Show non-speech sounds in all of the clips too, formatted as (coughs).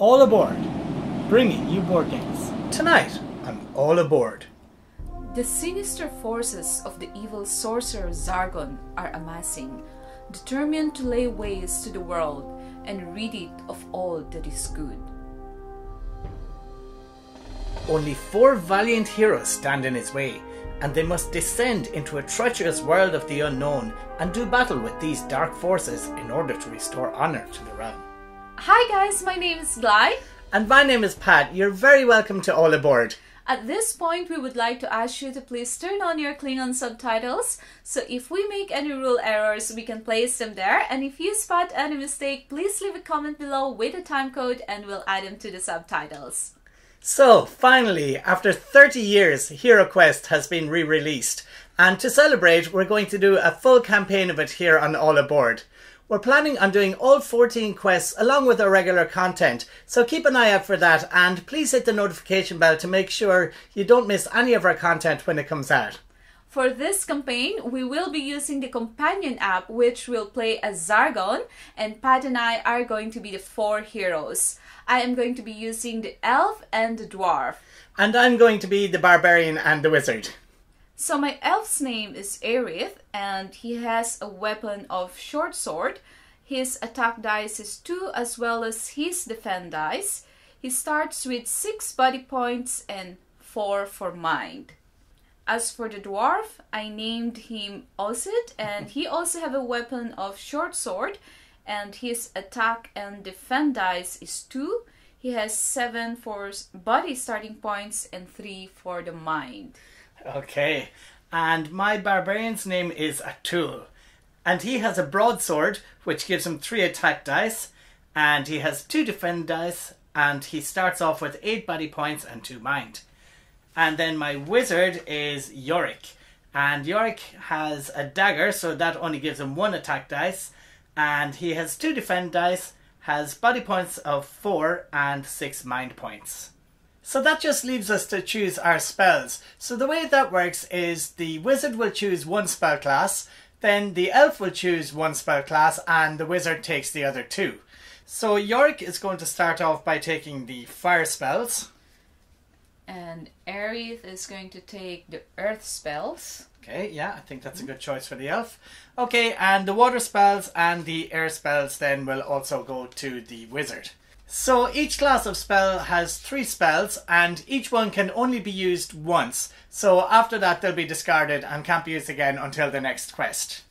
All Aboard, bringing you board games. Tonight, I'm All Aboard. The sinister forces of the evil sorcerer Zargon are amassing, determined to lay waste to the world and rid it of all that is good. Only four valiant heroes stand in his way, and they must descend into a treacherous world of the unknown and do battle with these dark forces in order to restore honor to the realm. Hi guys, my name is Glai. And my name is Pat. You're very welcome to All Aboard. At this point, we would like to ask you to please turn on your Klingon subtitles. So if we make any rule errors, we can place them there. And if you spot any mistake, please leave a comment below with a time code and we'll add them to the subtitles. So, finally, after 30 years, Hero Quest has been re released. And to celebrate, we're going to do a full campaign of it here on All Aboard. We're planning on doing all 14 quests along with our regular content, so keep an eye out for that and please hit the notification bell to make sure you don't miss any of our content when it comes out. For this campaign, we will be using the companion app which will play as Zargon and Pat and I are going to be the four heroes. I am going to be using the elf and the dwarf. And I'm going to be the barbarian and the wizard. So my elf's name is Aerith and he has a weapon of short sword. His attack dice is 2 as well as his defend dice. He starts with 6 body points and 4 for mind. As for the dwarf, I named him Osid and he also have a weapon of short sword and his attack and defend dice is 2. He has 7 for body starting points and 3 for the mind. Okay, and my barbarian's name is Atul, and he has a broadsword which gives him three attack dice, and he has two defend dice, and he starts off with eight body points and two mind. And then my wizard is Yorick, and Yorick has a dagger, so that only gives him one attack dice, and he has two defend dice, has body points of four and six mind points. So that just leaves us to choose our spells. So the way that works is the wizard will choose one spell class, then the elf will choose one spell class, and the wizard takes the other two. So Yorick is going to start off by taking the fire spells. And Aerith is going to take the earth spells. Okay, yeah, I think that's a good choice for the elf. Okay, and the water spells and the air spells then will also go to the wizard. So each class of spell has three spells, and each one can only be used once. So after that, they'll be discarded and can't be used again until the next quest.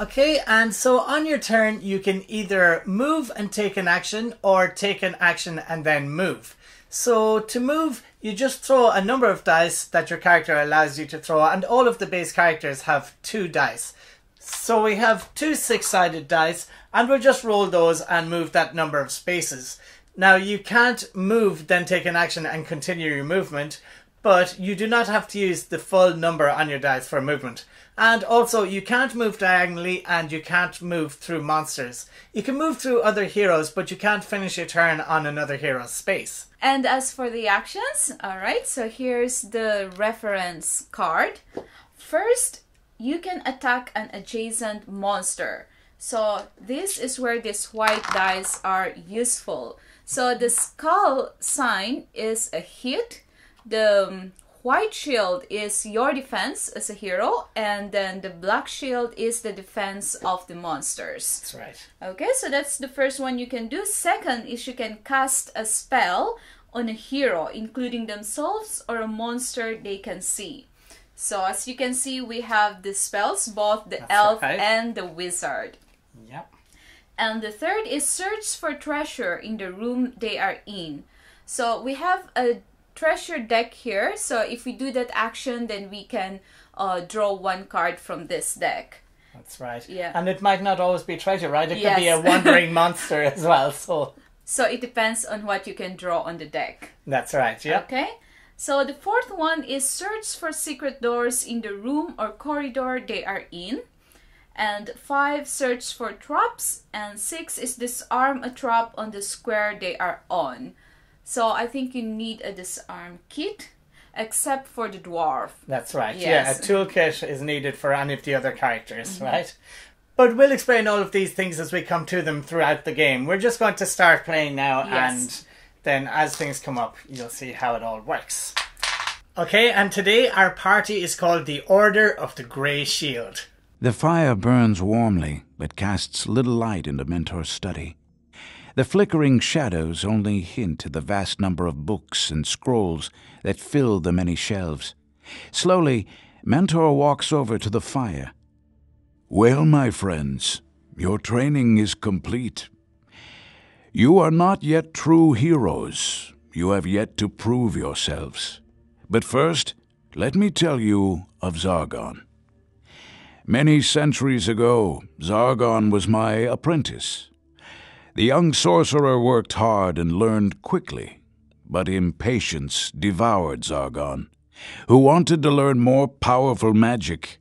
Okay, and so on your turn, you can either move and take an action, or take an action and then move. So to move, you just throw a number of dice that your character allows you to throw, and all of the base characters have two dice. So we have two six sided dice, and we'll just roll those and move that number of spaces. Now, you can't move, then take an action and continue your movement, but you do not have to use the full number on your dice for movement. And also, you can't move diagonally and you can't move through monsters. You can move through other heroes, but you can't finish your turn on another hero's space. And as for the actions, alright, so here's the reference card. First, you can attack an adjacent monster. So, this is where these white dice are useful. So the skull sign is a hit. The um, white shield is your defense as a hero, and then the black shield is the defense of the monsters. That's right. Okay, so that's the first one you can do. Second is you can cast a spell on a hero, including themselves or a monster they can see. So as you can see, we have the spells, both the That's elf right. and the wizard. And the third is search for treasure in the room they are in. So we have a treasure deck here. So if we do that action, then we can uh, draw one card from this deck. That's right. Yeah. And it might not always be treasure, right? It could be a (laughs) wandering monster as well. So So it depends on what you can draw on the deck. that's right. Yeah. Okay? So the fourth one is search for secret doors in the room or corridor they are in. And five, search for traps. And six is disarm a trap on the square they are on. So I think you need a disarm kit, except for the dwarf. That's right. Yes. Yeah, a toolkit is needed for any of the other characters, mm-hmm. right? But we'll explain all of these things as we come to them throughout the game. We're just going to start playing now Yes. and then as things come up, you'll see how it all works. Okay, and today our party is called the Order of the Grey Shield. The fire burns warmly, but casts little light into Mentor's study. The flickering shadows only hint at the vast number of books and scrolls that fill the many shelves. Slowly, Mentor walks over to the fire. Well, my friends, your training is complete. You are not yet true heroes. You have yet to prove yourselves. But first, let me tell you of Zargon. Many centuries ago, Zargon was my apprentice. The young sorcerer worked hard and learned quickly, but impatience devoured Zargon, who wanted to learn more powerful magic.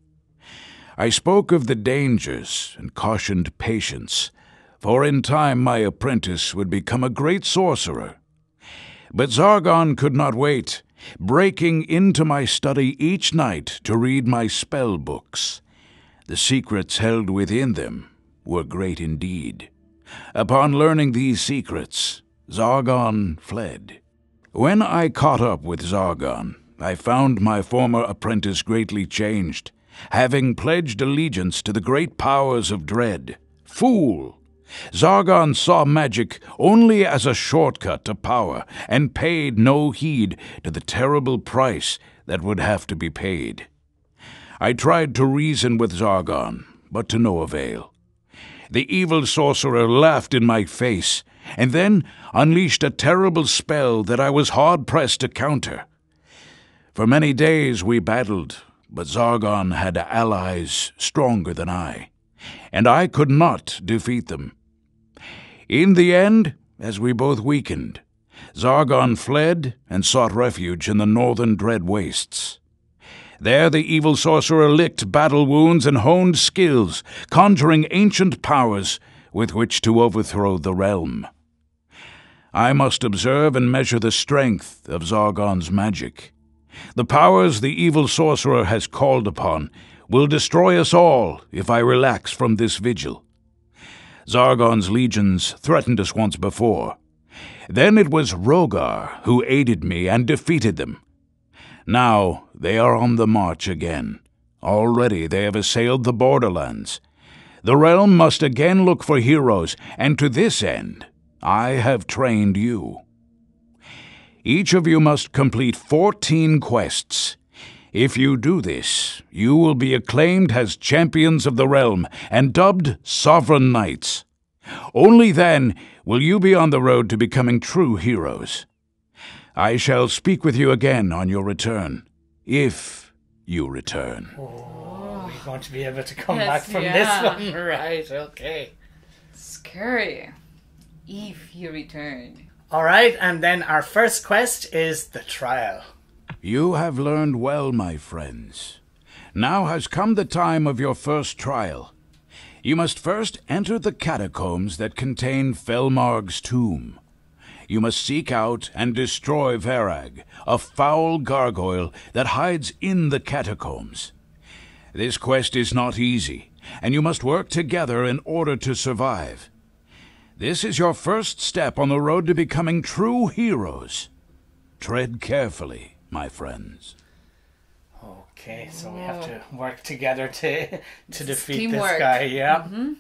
I spoke of the dangers and cautioned patience, for in time my apprentice would become a great sorcerer. But Zargon could not wait, breaking into my study each night to read my spell books. The secrets held within them were great indeed. Upon learning these secrets, Zargon fled. When I caught up with Zargon, I found my former apprentice greatly changed, having pledged allegiance to the great powers of dread. Fool! Zargon saw magic only as a shortcut to power, and paid no heed to the terrible price that would have to be paid. I tried to reason with Zargon, but to no avail. The evil sorcerer laughed in my face, and then unleashed a terrible spell that I was hard pressed to counter. For many days we battled, but Zargon had allies stronger than I, and I could not defeat them. In the end, as we both weakened, Zargon fled and sought refuge in the northern dread wastes. There the evil sorcerer licked battle wounds and honed skills, conjuring ancient powers with which to overthrow the realm. I must observe and measure the strength of Zargon's magic. The powers the evil sorcerer has called upon will destroy us all if I relax from this vigil. Zargon's legions threatened us once before. Then it was Rogar who aided me and defeated them. Now they are on the march again. Already they have assailed the borderlands. The realm must again look for heroes, and to this end I have trained you. Each of you must complete fourteen quests. If you do this, you will be acclaimed as champions of the realm and dubbed sovereign knights. Only then will you be on the road to becoming true heroes. I shall speak with you again on your return, if you return. Oh, we're going to be able to come Yes, back from yeah. this one. (laughs) Right, okay. Scary. If you return. Alright, and then our first quest is the trial. You have learned well, my friends. Now has come the time of your first trial. You must first enter the catacombs that contain Fellmarg's tomb. You must seek out and destroy Verag, a foul gargoyle that hides in the catacombs. This quest is not easy, and you must work together in order to survive. This is your first step on the road to becoming true heroes. Tread carefully, my friends. Okay, so we have to work together to to This defeat teamwork. this guy, yeah. Mm-hmm.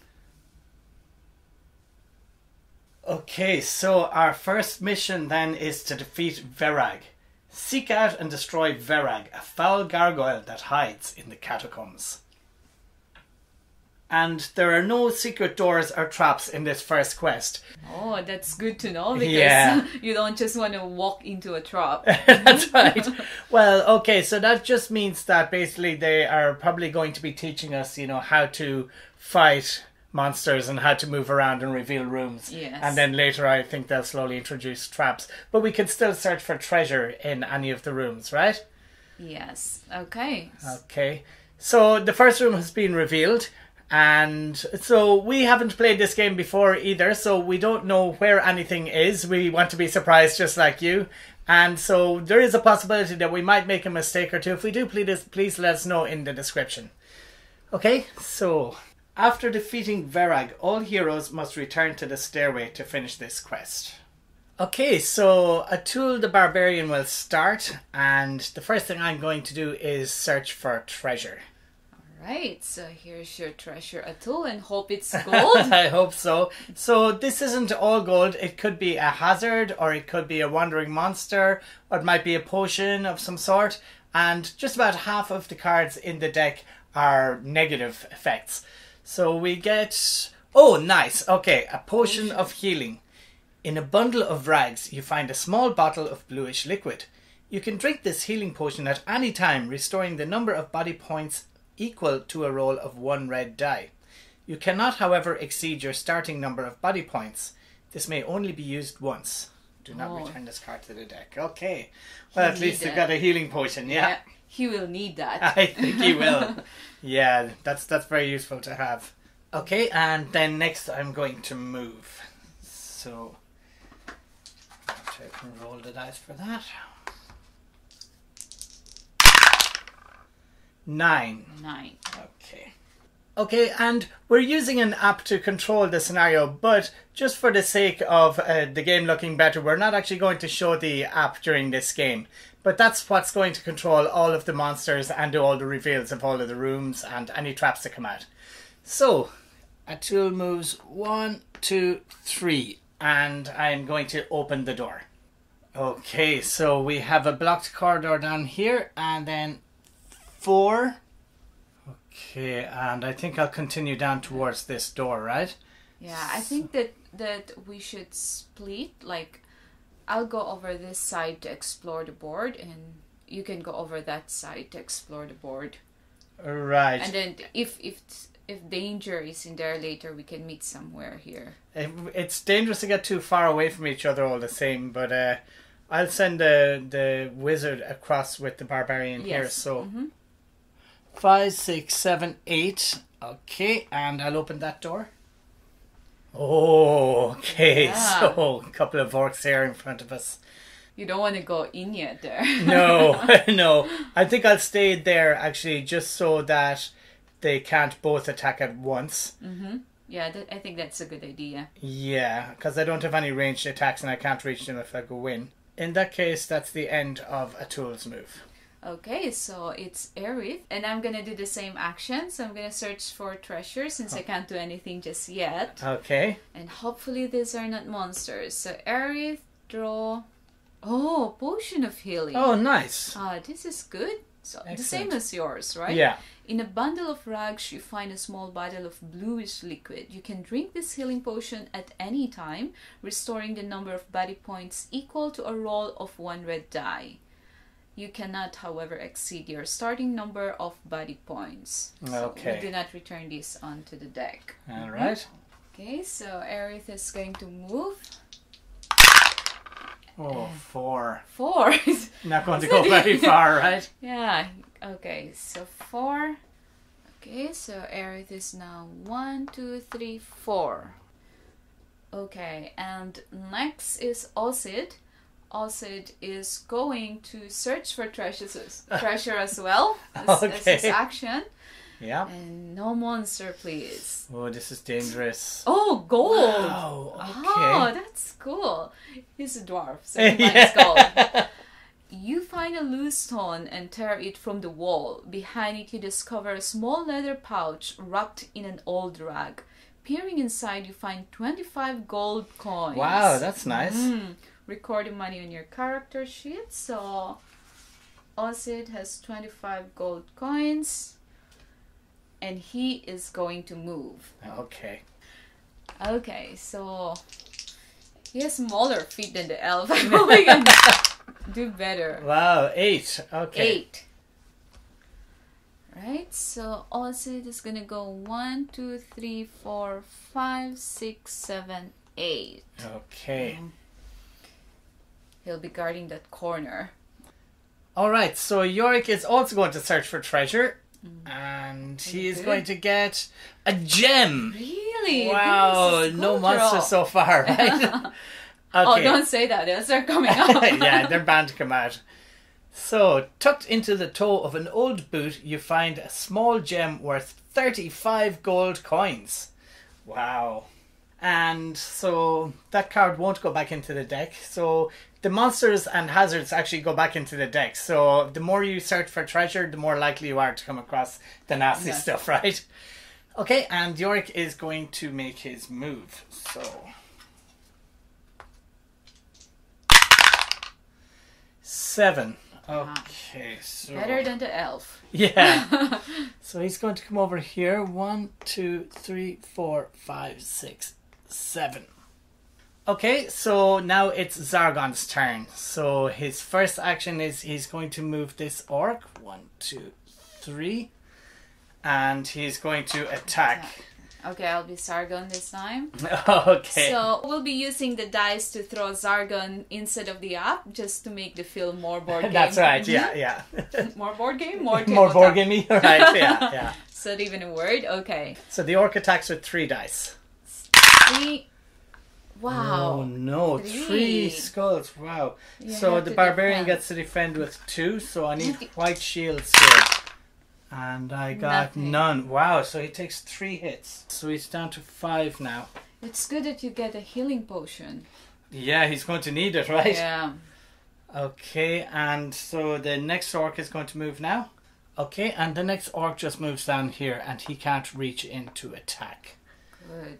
Okay, so our first mission then is to defeat Verag. Seek out and destroy Verag, a foul gargoyle that hides in the catacombs. And there are no secret doors or traps in this first quest. Oh, that's good to know because Yeah. (laughs) you don't just want to walk into a trap. (laughs) That's (laughs) right. Well, okay, so that just means that basically they are probably going to be teaching us, you know, how to fight monsters and how to move around and reveal rooms. Yes. And then later I think they'll slowly introduce traps. But we can still search for treasure in any of the rooms, right? yes. Okay. Okay. So the first room has been revealed. And so we haven't played this game before either, so we don't know where anything is. We want to be surprised just like you. And so there is a possibility that we might make a mistake or two. If we do, please, please let us know in the description. Okay, so after defeating Verag, all heroes must return to the stairway to finish this quest. Okay, so Atul the Barbarian will start, and the first thing I'm going to do is search for treasure. Right, so here's your treasure Atul and hope it's (laughs) gold. I hope so. So this isn't all gold. It could be a hazard, or it could be a wandering monster, or it might be a potion of some sort. And just about half of the cards in the deck are negative effects. So we get oh nice. Okay, a potion of healing. In a bundle of rags, you find a small bottle of bluish liquid. You can drink this healing potion at any time, restoring the number of body points equal to a roll of one red die. You cannot, however, exceed your starting number of body points. This may only be used once. Do not Oh. return this card to the deck. Okay. Well, at least it. got a healing potion, yeah. he will need that. (laughs) I think he will. (laughs) yeah, that's that's very useful to have. Okay, and then next I'm going to move. So I can roll the dice for that. Nine. Nine. Okay. Okay, and we're using an app to control the scenario, but just for the sake of uh, the game looking better, we're not actually going to show the app during this game. But that's what's going to control all of the monsters and do all the reveals of all of the rooms and any traps that come out. So, Atul moves one, two, three, and I'm going to open the door. Okay, so we have a blocked corridor down here, and then four. Okay, and I think I'll continue down towards this door, right? Yeah, I think that that we should split. Like, I'll go over this side to explore the board, and you can go over that side to explore the board. Right. And then if if if danger is in there later, we can meet somewhere here. It's dangerous to get too far away from each other all the same, but uh, I'll send the the wizard across with the barbarian here. Yes. So Mhm. five, six, seven, eight. Okay, and I'll open that door. Oh, okay. Yeah. (laughs) So a couple of orcs here in front of us. You don't want to go in yet there. (laughs) No, (laughs) no. I think I'll stay there actually, just so that they can't both attack at once. Mm-hmm. yeah, that, I think that's a good idea. Yeah, because I don't have any ranged attacks and I can't reach them if I go in. In that case, that's the end of Atul's move. Okay, so it's Aerith, and I'm gonna do the same action. So I'm gonna search for treasure since I can't do anything just yet. Okay. And hopefully these are not monsters. So Aerith, draw. Oh, potion of healing. Oh, nice. Ah, this is good. So the same as yours, right? Yeah. In a bundle of rags, you find a small bottle of bluish liquid. You can drink this healing potion at any time, restoring the number of body points equal to a roll of one red die. You cannot, however, exceed your starting number of body points. So Okay. we do not return this onto the deck. All mm-hmm. right. Okay, so Aerith is going to move. Oh, four. Four. (laughs) Not going to go (laughs) very far, right? Yeah. Okay. So four. Okay. So Aerith is now one, two, three, four. Okay. And next is Osid. Osid is going to search for treasures, (laughs) treasure as well as, as his action. Yeah. And no monster, please. Oh, this is dangerous. Oh, gold. Wow, Oh, okay. that's cool. He's a dwarf, so he likes gold. (laughs) You find a loose stone and tear it from the wall. Behind it, you discover a small leather pouch wrapped in an old rag. Peering inside, you find 25 gold coins. Wow, that's nice. Mm. Record the money on your character sheet. So, Osid has 25 gold coins. And he is going to move. Okay. Okay, so he has smaller feet than the elf. I hope can do better. Wow, eight. Okay. Eight. Right, so Osid is gonna go one, two, three, four, five, six, seven, eight. Okay. Mm-hmm. He'll be guarding that corner. All right. So Yorick is also going to search for treasure, mm. and he is Okay. going to get a gem. Really? Wow, no monster so far, (laughs) right? Oh, don't say that. Start coming up. (laughs) yeah, they're bound to come out. So, tucked into the toe of an old boot, you find a small gem worth 35 gold coins. Wow. and so that card won't go back into the deck. So the monsters and hazards actually go back into the deck. So the more you search for treasure, the more likely you are to come across the nasty Yeah. stuff, (laughs) right? Okay, and Yorick is going to make his move. So. Seven. Uh-huh. Okay, so. Better than the elf. (laughs) Yeah. (laughs) so he's going to come over here. One, two, three, four, five, six, seven. Okay, so now it's Zargon's turn. So his first action is he's going to move this orc. One, two, three. And he's going to attack. Okay, I'll be Zargon this time. (laughs) okay. So we'll be using the dice to throw Zargon instead of the app, just to make the feel more board (laughs) game. That's right, yeah, yeah. (laughs) More board game, more More board gamey? Right, yeah, yeah. Is that even a word? Okay. So the orc attacks with three dice. Three. Wow. Oh no, Three. three skulls. Wow. You so the barbarian defend. gets to defend with two, so I need (laughs) white shields here. And I got Nothing. none. Wow, so he takes three hits. So he's down to five now. It's good that you get a healing potion. Yeah, he's going to need it, (laughs) right? Yeah. Okay, and so the next orc is going to move now. Okay, and the next orc just moves down here and he can't reach in to attack. Good.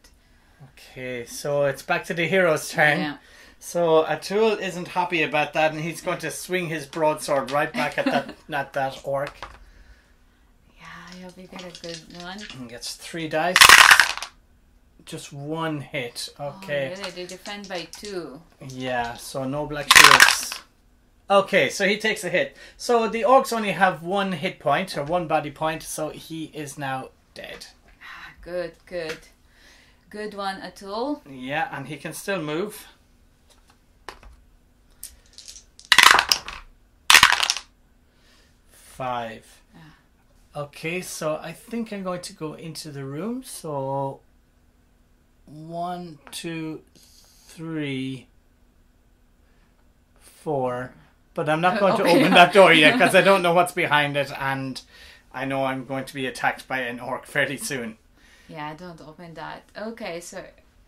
Okay, so it's back to the hero's turn. Yeah. So Atul isn't happy about that, and he's going to swing his broadsword right back at that (laughs) at that orc. Yeah, I hope you get a good one. And gets three dice. Just one hit. Okay. Oh, really? They defend by two. Yeah. So no black shields. Okay, so he takes a hit. So the orcs only have one hit point or one body point, so he is now dead. Ah, good, good. Good one, Atul. Yeah, and he can still move. Five. Okay, so I think I'm going to go into the room. So one, two, three, four. But I'm not going to (laughs) open that door yet (laughs) because I don't know what's behind it, and I know I'm going to be attacked by an orc fairly soon. Yeah, don't open that. Okay, so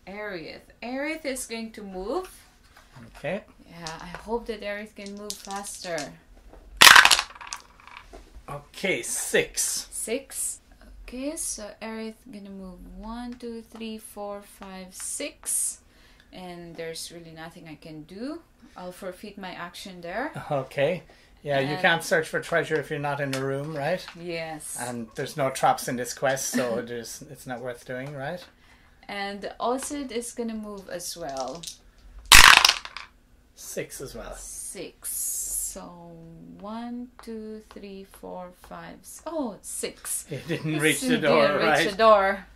Aerith. Aerith is going to move. Okay. Yeah, I hope that Aerith can move faster. Okay, six. Six. Okay, so Aerith gonna move one, two, three, four, five, six. And there's really nothing I can do. I'll forfeit my action there. Okay. Yeah, you um, can't search for treasure if you're not in a room, right? Yes. And there's no traps in this quest, so (laughs) there's it's not worth doing, right? And Osid is gonna move as well. Six as well. Six. So one, two, three, four, five. Oh, six. He didn't reach he the door, reach the door.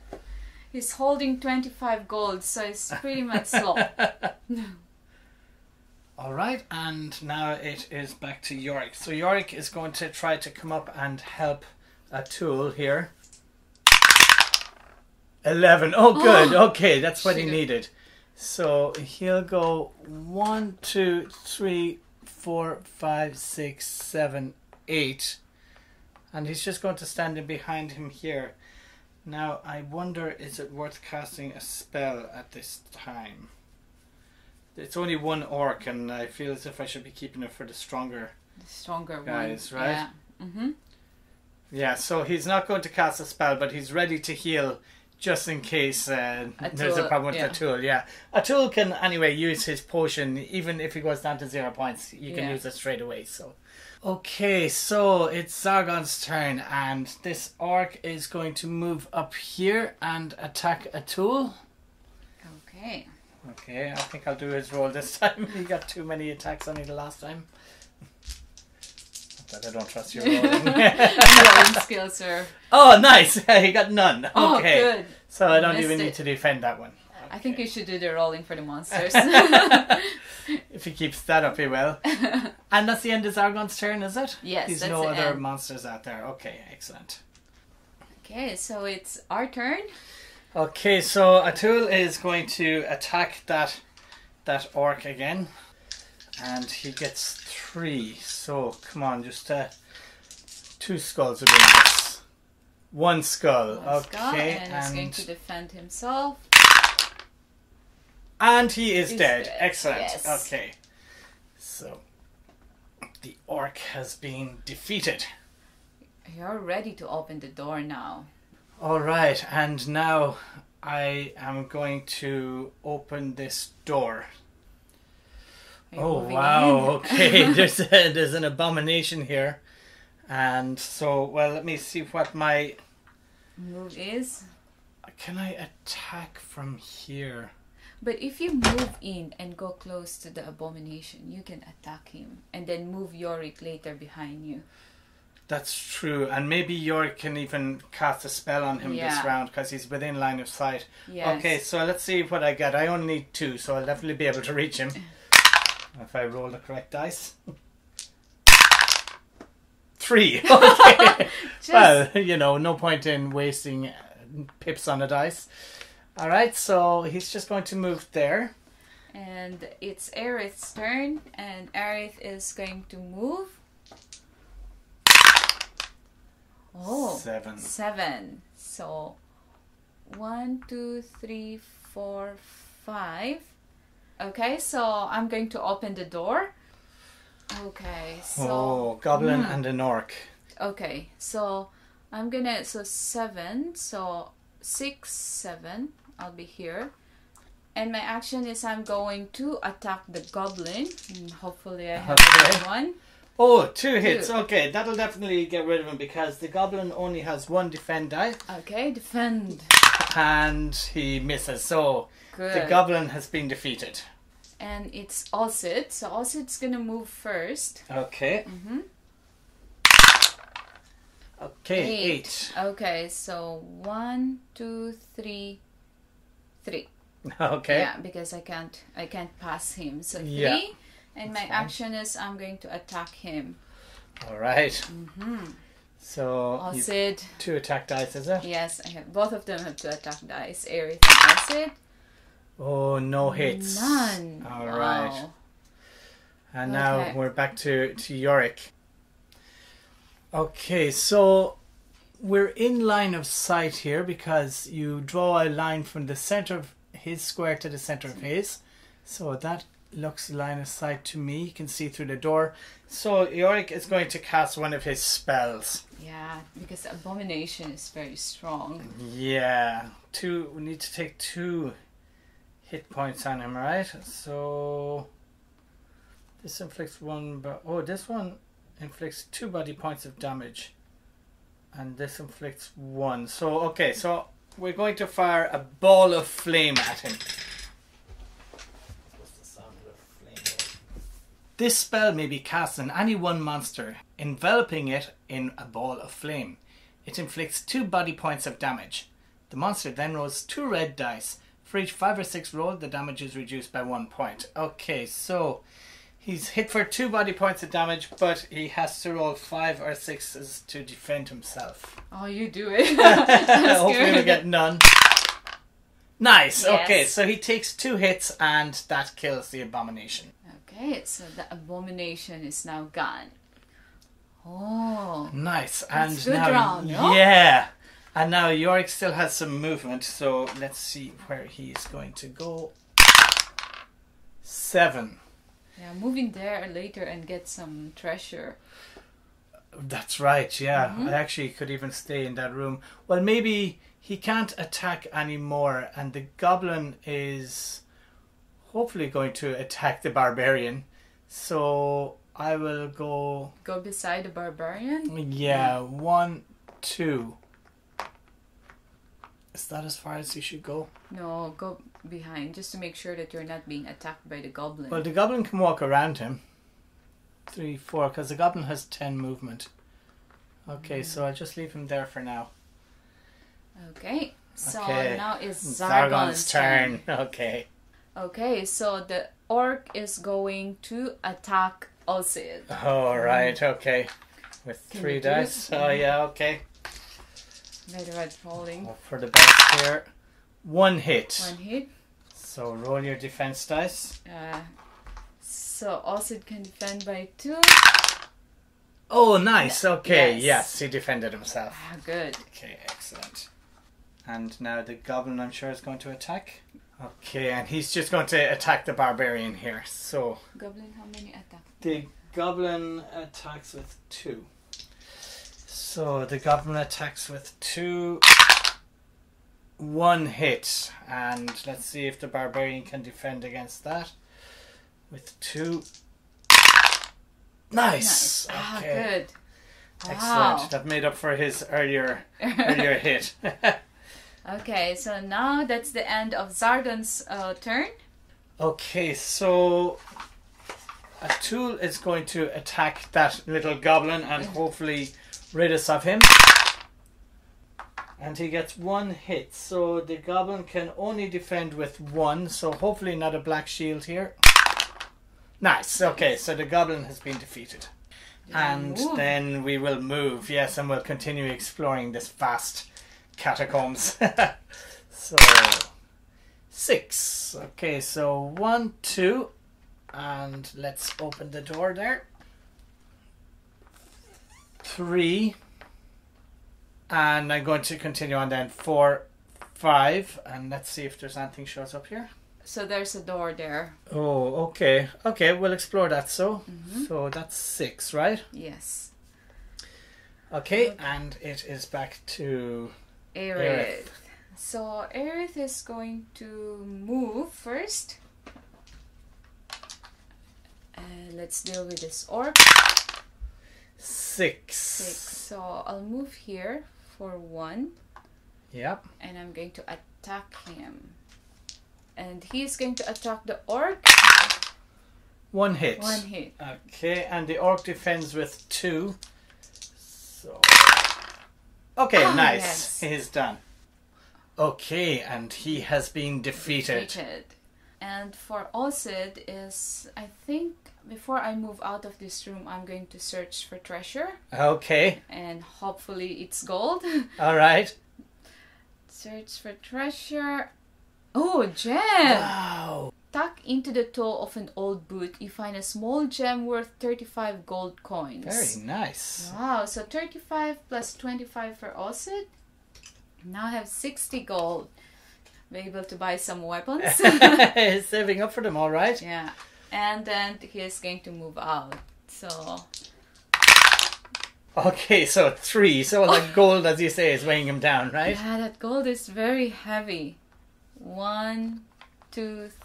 He's holding 25 gold, so it's pretty much (laughs) slow. (laughs) All right, and now it is back to Yorick. So Yorick is going to try to come up and help Atul here. Eleven. Oh, (gasps) good. Okay, that's what he needed. So he'll go one, two, three, four, five, six, seven, eight, and he's just going to stand in behind him here. Now I wonder, is it worth casting a spell at this time? It's only one orc, and I feel as if I should be keeping it for the stronger. The stronger Guys, one. right? Yeah. Mm-hmm. Yeah, so he's not going to cast a spell, but he's ready to heal just in case uh, there's a problem with yeah. Atul. Yeah, Atul can anyway use his potion even if he goes down to zero points. You can Yeah. use it straight away. So, okay, so it's Zargon's turn, and this orc is going to move up here and attack Atul. Okay. Okay, I think I'll do his roll this (laughs) time. he got too many attacks on me the last time. That I don't trust your (laughs) rolling. Rolling skills are. oh, nice! (laughs) he got none. Oh, Okay, good. so I don't Missed even need it. to defend that one. I think you should do the rolling for the monsters. If he keeps that up, he will. and that's the end of Zargon's turn, is it? Yes, There's no the other end. monsters out there. Okay, excellent. okay, so it's our turn. Okay, so Atul is going to attack that that orc again, and he gets three. So come on, just uh, two skulls would be nice. One skull. One okay, skull, and he's going to defend himself. And he is dead. dead, Excellent. yes. Okay. So the orc has been defeated. You're ready to open the door now. All right, and now I am going to open this door. Oh wow! (laughs) Okay, (laughs) there's a, there's an abomination here, and so well. Let me see what my Move is. can I attack from here. But if you move in and go close to the abomination, you can attack him and then move Yorick later behind you. That's true, and maybe Yorick can even cast a spell on him this round because he's within line of sight. Yes. Okay, so let's see what I get. I only need two, so I'll definitely be able to reach him (laughs) if I roll the correct dice. Three. (laughs) Okay. (laughs) Just, well, you know, no point in wasting uh, pips on a dice. All right, so he's just going to move there. and it's Aerith's turn, and Aerith is going to move. Oh, Seven. seven. So, one, two, three, four, five. Okay, so I'm going to open the door. Okay, so. oh, goblin Hmm. and an orc. Okay, so I'm gonna so seven, so six, seven. I'll be here, and my action is I'm going to attack the goblin. And hopefully, I have Okay. a good one. Oh, two hits. Two. Okay, that'll definitely get rid of him because the goblin only has one defend die Okay, defend. and he misses. So Good. the goblin has been defeated. and it's Alcid, so Alcid's gonna move first. Okay. Mm-hmm. Okay, eight. Okay, so one, two, three, three. (laughs) Okay. Yeah, because I can't I can't pass him. So three. Yeah. And my fine. action is I'm going to attack him. All right. Mm-hmm. So you- two attack dice, is it? Yes, I have both of them have to attack dice. Aerith and Osid. Oh, no hits. None. All wow. right. And now we're back to, to Yorick. Okay, so we're in line of sight here because you draw a line from the center of his square to the center of his. So that looks line of sight to me. You can see through the door. So Yorick is going to cast one of his spells. Yeah, because abomination is very strong. Yeah, two. We need to take two hit points on him, right? So this inflicts one, but oh, this one inflicts two body points of damage, and this inflicts one. So okay, so we're going to fire a ball of flame at him. What's the sound of a flame? This spell may be cast on any one monster, enveloping it in a ball of flame. It inflicts two body points of damage. The monster then rolls two red dice. For each five or six rolled, the damage is reduced by one point. Okay, so he's hit for two body points of damage, but he has to roll five or sixes to defend himself. Oh, you do it. (laughs) (laughs) Hopefully, we get none. Nice. Yes. Okay, so he takes two hits, and that kills the abomination. Okay, so the abomination is now gone. Oh. Nice. And good now, round, no? yeah. And now Yorick still has some movement, so let's see where he's going to go. Seven. Yeah, moving there later and get some treasure. That's right, yeah. Mhm. I actually could even stay in that room. Well, maybe he can't attack anymore, and the goblin is hopefully going to attack the barbarian. So I will go, Go beside the barbarian. yeah, one, two. Is that as far as you should go? No, go behind just to make sure that you're not being attacked by the goblin. Well, the goblin can walk around him. Three, four, because the goblin has ten movement. Okay, so mm-hmm. I'll just leave him there for now. Okay, so Okay. now is Zargon's Zargon's, turn. turn. (laughs) Okay. Okay, so the orc is going to attack Ulcid. All right. Okay. With Can three you do dice. it? Oh yeah. Okay. Rolling. Well, for the best here, one hit. One hit. So roll your defense dice. Uh, so Ulcid can defend by two. Oh, nice. Okay. Yes. Yes, he defended himself. Ah, good. Okay, excellent. And now the goblin, I'm sure, is going to attack. Okay, and he's just going to attack the barbarian here. So Goblin, how many attack? the goblin attacks with two. So the goblin attacks with two. One hit, and let's see if the barbarian can defend against that. With two. Nice. Nice. Ah, Okay. good. Excellent. Wow. That made up for his earlier (laughs) earlier hit. (laughs) okay, so now that's the end of Zargon's uh, turn. Okay, so a tool is going to attack that little goblin and hopefully rid us of him. And he gets one hit, so the goblin can only defend with one, so hopefully not a black shield here. Nice, okay, so the goblin has been defeated. And Move. then we will move, yes, and we'll continue exploring this vast catacombs. (laughs) so, six. Okay, so one, two, and let's open the door there. Three, and I'm going to continue on then. Four, five, and let's see if there's anything shows up here. So there's a door there. Oh, okay, okay, we'll explore that. So, mm-hmm. so that's six, right? Yes. Okay, and it is back to Aerith. So Aerith is going to move first. And let's deal with this orc. six. Six. So I'll move here for one, Yep. and I'm going to attack him. And he's going to attack the orc. One hit. One hit. Okay, and the orc defends with two. So. Okay, Ah, nice. yes. He's done. Okay, and he has been defeated. defeated. And for Osid is I think before I move out of this room I'm going to search for treasure Okay, and hopefully it's gold. (laughs) all right. search for treasure. Oh, gem! Wow. Tuck into the toe of an old boot, you find a small gem worth 35 gold coins. Very nice. Wow, so 35 plus 25 for Osid. Now I have 60 gold. Be able to buy some weapons. He's (laughs) (laughs) saving up for them, all right. Yeah, and then he is going to move out. So Okay, so three. So like oh. gold, as you say, is weighing him down, right? yeah, that gold is very heavy. One, two, three.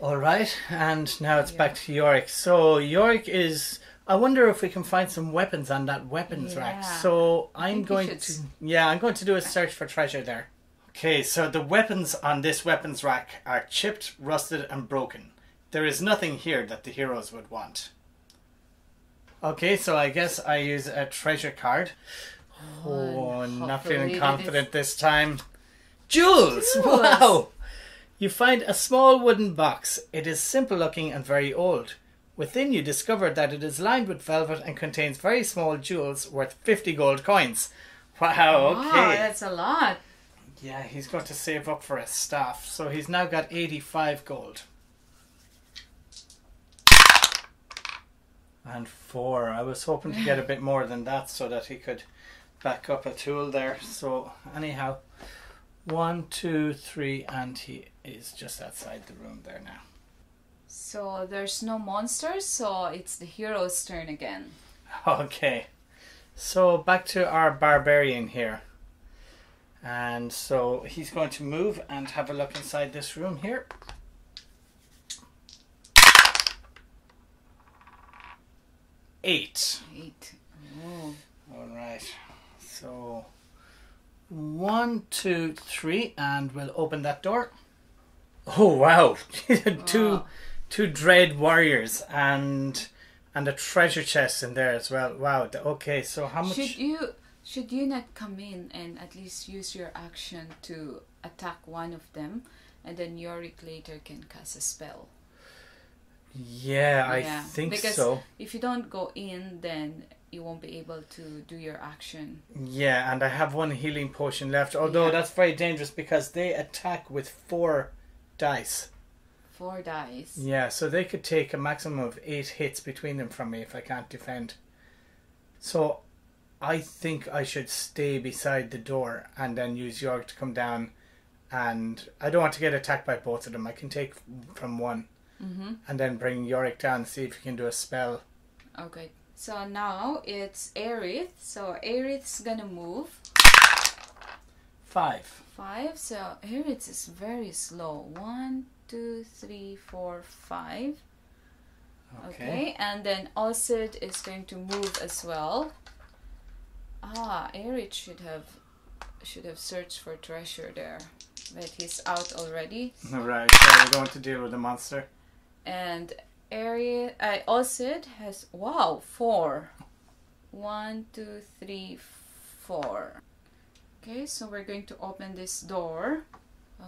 All right, and now it's back to Yorick. So Yorick is. I wonder if we can find some weapons on that weapons rack. So I'm going should to. Yeah, I'm going to do a search for treasure there. Okay, so the weapons on this weapons rack are chipped, rusted, and broken. There is nothing here that the heroes would want. Okay, so I guess I use a treasure card. Oh, and oh, not feeling confident this time. Jewels! Wow! You find a small wooden box. It is simple looking and very old. Within, you discover that it is lined with velvet and contains very small jewels worth 50 gold coins. Wow, okay. Wow, that's a lot. Yeah, he's got to save up for a staff, so he's now got 85 gold. And four. I was hoping to get a (sighs) bit more than that so that he could back up Atul there. So, anyhow, one, two, three, and he is just outside the room there now. So there's no monsters, so it's the hero's turn again. (laughs) Okay, so back to our barbarian here. And so he's going to move and have a look inside this room here. Eight. Eight. Oh. All right. So one, two, three, and we'll open that door. Oh (laughs) wow! two, two dread warriors and and a treasure chest in there as well. Wow. Okay, so how much? Should you should you not come in and at least use your action to attack one of them, and then Yorick later can cast a spell? Yeah, I Yeah, think because- so. If you don't go in, then you won't be able to do your action. Yeah, and I have one healing potion left. Although Yeah. that's very dangerous because they attack with four dice. Four dice. Yeah, so they could take a maximum of eight hits between them from me if I can't defend. So I think I should stay beside the door and then use York to come down and I don't want to get attacked by both of them. I can take from one, Mm-hmm. and then bring Yorick down. See if he can do a spell. Okay. So now it's Aerith. So Aerith's gonna move Five. five. So Aerith is very slow. One, two, three, four, five. Okay. Okay, and then Osid is going to move as well. Ah, Aerith should have should have searched for treasure there, but he's out already. Right. So we're going to deal with the monster. And Aerith, uh, Osid has wow four. One, two, three, four. Okay, so we're going to open this door.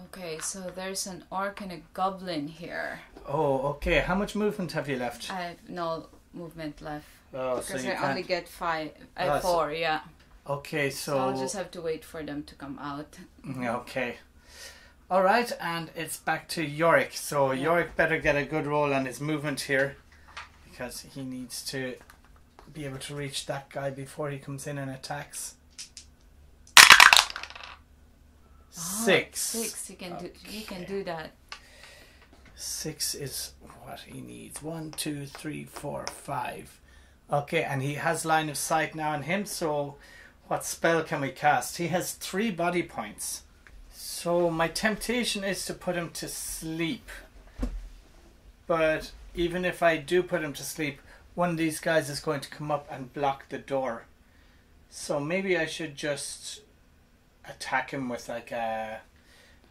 Okay, so there's an orc and a goblin here. Oh, okay. How much movement have you left? I have no movement left. Oh, so Because you I only can't. get five, uh, so- four, yeah. Okay, So, so I'll just have to wait for them to come out. okay. All right, and it's back to Yorick. So Yeah. Yorick better get a good roll on his movement here, because he needs to be able to reach that guy before he comes in and attacks. Oh, Six. Six. He can do. He can do that. Six is what he needs. One, two, three, four, five. Okay, and he has line of sight now on him, so what spell can we cast? He has three body points. So my temptation is to put him to sleep. But even if I do put him to sleep, one of these guys is going to come up and block the door. So maybe I should just attack him with like a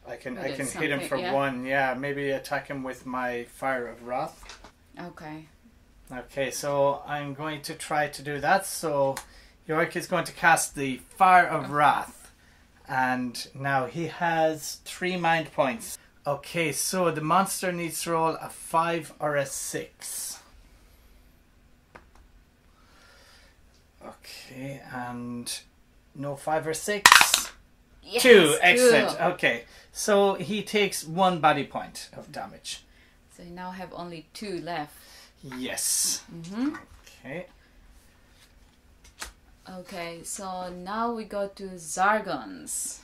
I can I can hit him for yeah. one. Yeah, maybe attack him with my fire of wrath. Okay. Okay, so I'm going to try to do that. So Yorick is going to cast the fire of oh. wrath, and now he has three mind points. Okay, so the monster needs to roll a five or a six. Okay, and no five or six. Yes, two, excellent. two. Okay, so he takes one body point of damage. So you now have only two left. Yes. Mm-hmm. Okay. Okay, so now we go to Zargon's.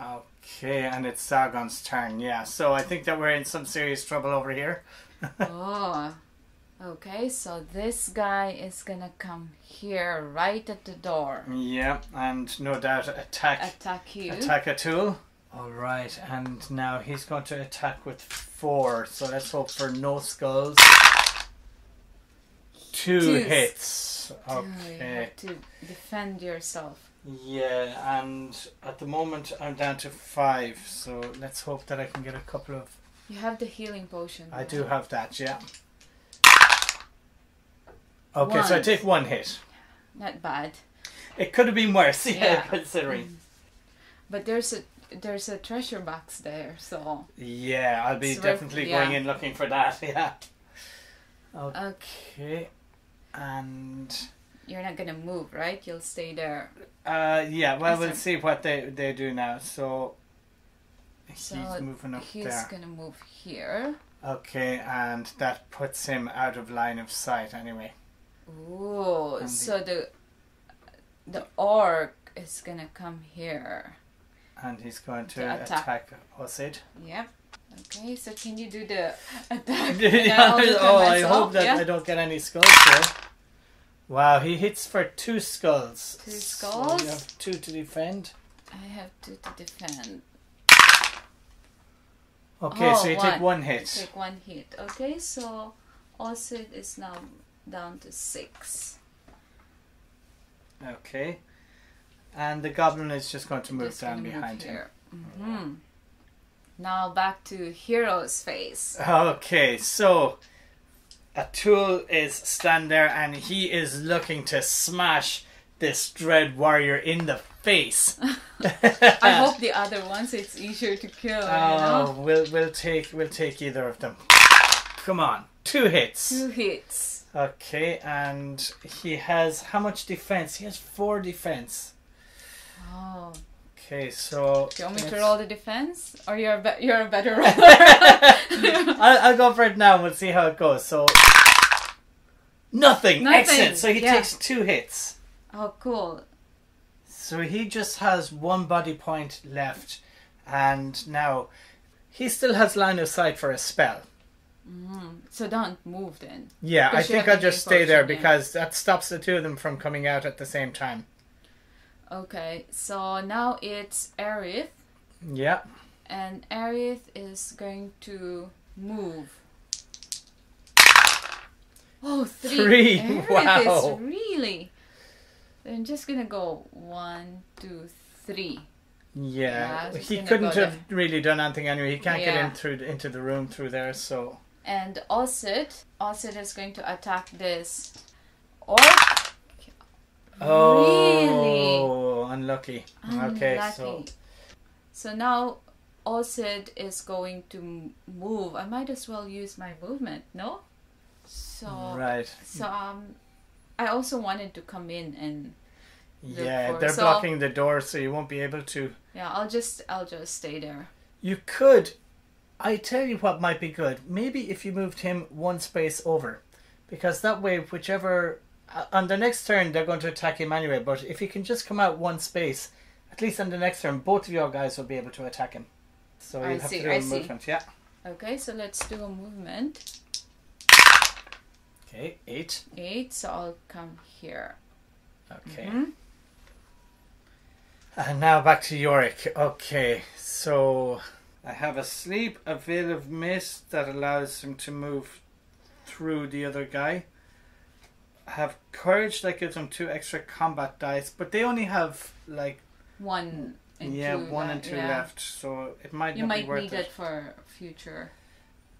Okay, and it's Zargon's turn. Yeah, so I think that we're in some serious trouble over here. (laughs) oh. Okay, so this guy is gonna come here right at the door. Yeah, and no doubt attack Attack you. attack Atul. All right, and now he's going to attack with four. So let's hope for no skulls. Two hits. Oh, you Okay. have to defend yourself. Yeah, and at the moment I'm down to five. So let's hope that I can get a couple of. You have the healing potion. I right? do have that. Yeah. Okay, so I take one hit. Not bad. It could have been worse, (laughs) yeah, Yeah. considering. Mm. But there's a there's a treasure box there, so Yeah, I'll be It's worth- definitely yeah. going in looking for that, (laughs) yeah. Okay, and you're not gonna move, right? You'll stay there. uh, yeah, well, we'll see what they, they do now. So So he's moving up He's there. gonna move here. Okay, and that puts him out of line of sight anyway. Ooh, And so the the orc is gonna come here. And he's going to To attack, attack. Osid. Yep. Okay, so can you do the (laughs) attack? (laughs) Yeah, oh, I hope that yeah? I don't get any skulls here. Wow, he hits for two skulls. Two So skulls? you have two to defend. I have two to defend. Okay, Oh, so you take one. one hit. Take one hit. Okay, so Osid is now down to six. Okay. And the goblin is just going to move Just down gonna move behind him. here. hmm Now back to Hero's face. Okay, so Atul is stand there and he is looking to smash this dread warrior in the face. (laughs) I (laughs) hope the other ones it's easier to kill. Oh, You know? we'll we'll take we'll take either of them. Come on, two hits. Two hits. Okay, and he has how much defense? He has four defense. Oh, Okay, so do you want me to roll the defense, or you're a be- you're a better (laughs) roller? (laughs) I'll, I'll go for it now and we'll see how it goes. So nothing. Nothing, Excellent. So he yeah. takes two hits. oh, cool. So he just has one body point left, And now he still has line of sight for a spell. Mm-hmm. So don't move then. Yeah, I think I'll just stay there yeah. because that stops the two of them from coming out at the same time. Okay, so now it's Aerith, Yeah. and Aerith is going to move. Oh, three. Three, Aerith (laughs) wow. is really. I'm just gonna go one, two, three. Yeah, Yeah, he couldn't have really done anything anyway. He can't get in through into the room through there, so And Osid, Osid is going to attack this orc. Oh, unlucky. Okay, so So now Osid is going to move. I might as well use my movement, no? So right, so um I also wanted to come in and yeah, they're so- blocking the door, so you won't be able to. yeah, I'll just I'll just stay there. You could. I tell you what might be good. Maybe if you moved him one space over, because that way, whichever on the next turn they're going to attack him anyway. But if he can just come out one space, at least on the next turn, both of your guys will be able to attack him. So you'll have see, to do I a see. movement. Yeah. Okay, so let's do a movement. Okay, eight. Eight, so I'll come here. Okay. Mhm. And now back to Yorick. Okay, so I have a sleep, a veil of mist that allows him to move through the other guy. Have courage that gives them two extra combat dice, but they only have like One and yeah two. one le- and two yeah. left, so it might You not might be worth need it. it for future.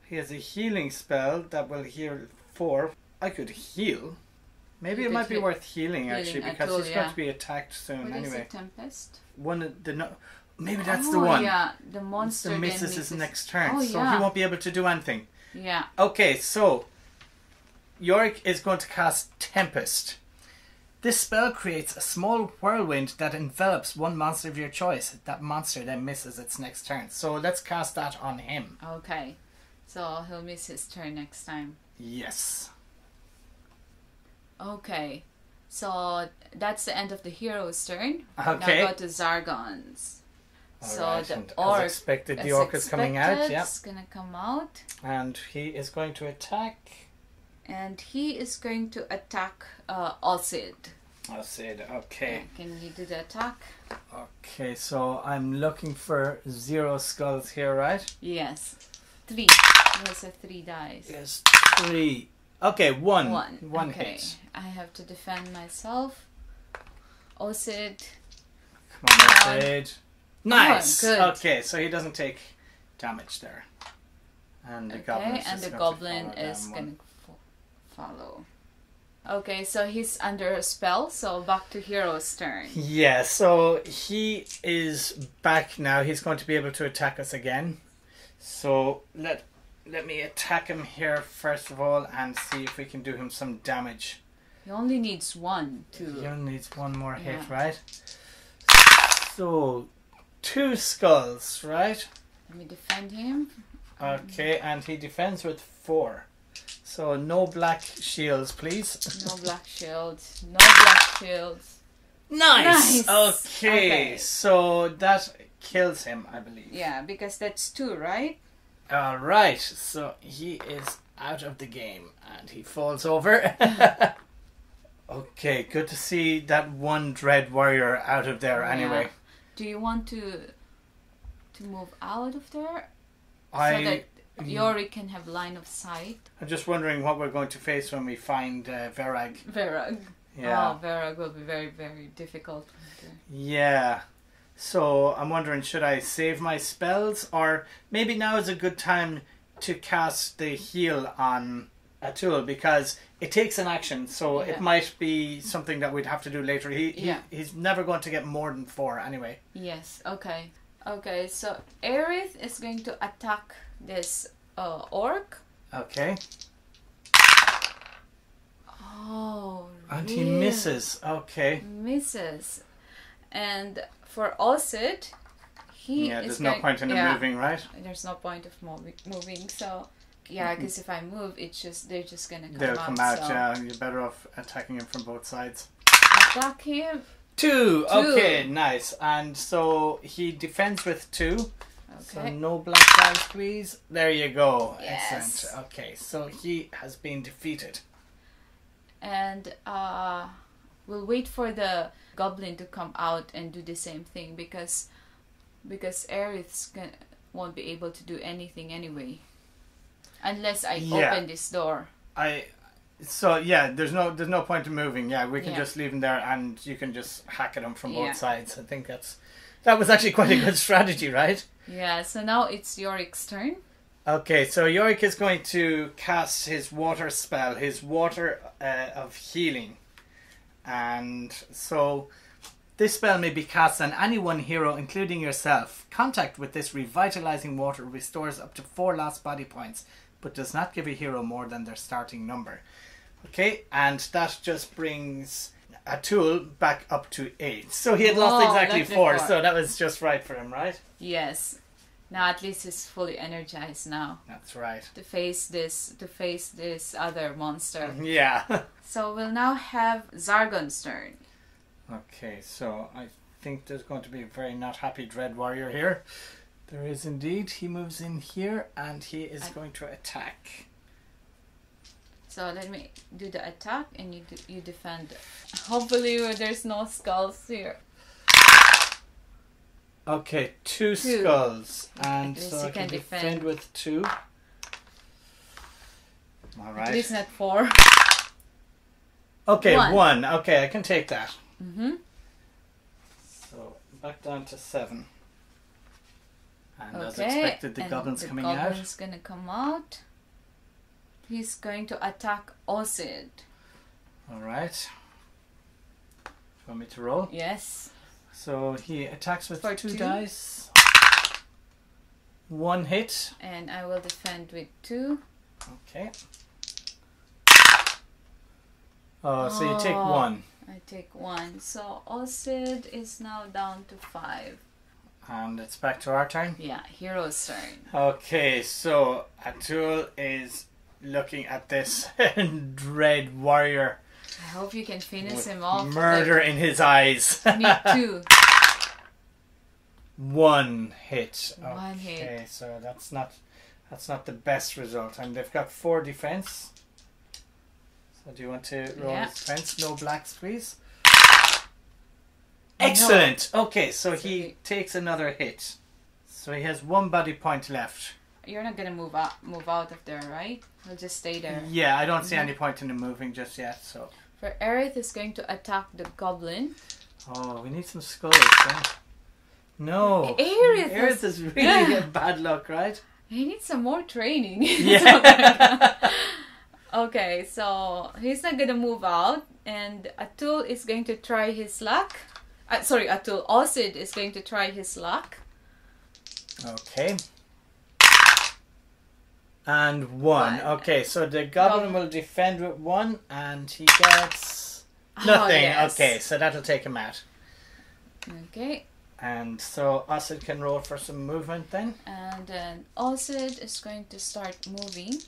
He has a healing spell that will heal four. I could heal. Maybe You it might be worth healing actually healing a because tool, he's going to be attacked soon What is anyway. Tempest? One the no, maybe that's the Oh, one. Yeah, the monster the then misses his next turn, Oh, so yeah. he won't be able to do anything. Yeah. Okay, so Yorick is going to cast Tempest. This spell creates a small whirlwind that envelops one monster of your choice. That monster then misses its next turn. So let's cast that on him. Okay. So he'll miss his turn next time. Yes. Okay. So that's the end of the hero's turn. Okay. Now go to Zargon's. so Alright, the and as expected, the orc is coming out. Yep. is gonna come out, And he is going to attack. And he is going to attack uh, Osid. It. Okay. Can you do the attack? Okay, so I'm looking for zero skulls here, right? Yes. Three. Those are three dice. Yes, three. Okay, one. One. One okay. hit. I have to defend myself. Osid. Come on. Alfred. Nice. Good. Okay, so he doesn't take damage there. And the goblin. Okay, and the goblin is gonna fo- follow. Okay, so he's under a spell, so back to Hero's turn. Yeah, so he is back now. He's going to be able to attack us again. So let let me attack him here first of all and see if we can do him some damage. He only needs one He only needs one more hit, Yeah. right? So two skulls, right? Let me defend him. Okay, and he defends with four. So no black shields, please. No black shields. No black shields. Nice. Nice. Okay, Okay. so that kills him, I believe. Yeah, because that's two, right? All right. So he is out of the game, and he falls over. (laughs) okay, good to see that one dread warrior out of there. Anyway, Do you want to to move out of there so I that Yori can have line of sight? I'm just wondering what we're going to face when we find uh, Verag. Verag. Yeah. Oh, Verag will be very, very difficult. Yeah. So I'm wondering, should I save my spells, or maybe now is a good time to cast the heal on Atul because it takes an action, so Yeah. it might be something that we'd have to do later. He, he he's never going to get more than four anyway. Yes, okay. Okay, so Aerith is going to attack this uh, orc. Okay. Oh, And he really? misses. Okay. Misses. And for Osid, he Yeah, is there's no point in him yeah, moving, right? There's no point of movi- moving, so yeah, because if I move, it's just they're just gonna come They'll out. come out. so Yeah, you're better off attacking him from both sides. attack him. Two. Two. Okay, nice. And so he defends with two. So no black dice, please. There you go. Yes. Excellent. Okay, so he has been defeated. and uh, we'll wait for the goblin to come out and do the same thing because because Aerith's gonna, won't be able to do anything anyway unless I Yeah. open this door. I. So yeah, there's no there's no point in moving. Yeah, we can Yeah. just leave him there, and you can just hack at him from Yeah. both sides. I think that's that was actually quite a good (laughs) strategy, right? Yeah, so now it's Yorick's turn. Okay, so Yorick is going to cast his water spell, his water uh, of healing. And so this spell may be cast on any one hero, including yourself. Contact with this revitalizing water restores up to four lost body points, but does not give a hero more than their starting number. Okay, and that just brings Atul back up to eight. So he had lost Whoa, exactly that's four, so that was just right for him, right? Yes. Now at least he's fully energized now That's right. to face this to face this other monster. (laughs) Yeah. So we'll now have Zargon's turn. Okay, so I think there's going to be a very not happy Dread Warrior here. There is indeed. He moves in here and he is I- going to attack. So let me do the attack and you do, you defend. Hopefully there's no skulls here. Okay, two, Two. skulls. And so you I can can defend. defend. with two. At least not four. Okay, one. one. Okay, I can take that. Mm-hmm. So back down to seven. And as Okay. expected, the and goblin's the coming goblin's gonna come out. He's going to attack Osid. out. Alright. Want me to roll? Yes. So he attacks with For two, two. dice. One hit. And I will defend with two. Okay. Oh, so you take Oh. one. I take one. So Osid is now down to five. And it's back to our turn. Yeah, hero's turn. Okay, so Atul is looking at this (laughs) dread warrior I hope you can finish with him off. murder in his eyes. Like, (laughs) me too. (laughs) One hit. One okay, hit. so that's not that's not the best result. And they've got four defense. So do you want to roll Yeah. defense? No blacks, please. Excellent. Okay, so he- takes another hit. So he has one body point left. You're not gonna move out move out of there, right? He'll just stay there. Yeah, I don't see Mhm. any point in him moving just yet. So, For Aerith is going to attack the goblin. oh, we need some skulls. Then. No, Aerith Aerith is- is really Yeah. bad luck, right? He needs some more training. (laughs) Yeah. (laughs) okay, so he's not gonna move out, and Atul is going to try his luck. Uh, sorry, Atul. Osid is going to try his luck. Okay. And one. One. Okay, so the goblin Goblin. Oh. will defend with one, and he gets oh, nothing. Oh, yes. Okay, so that'll take him out. Okay, And so Osid can roll for some movement then. and then Osid is going to start moving.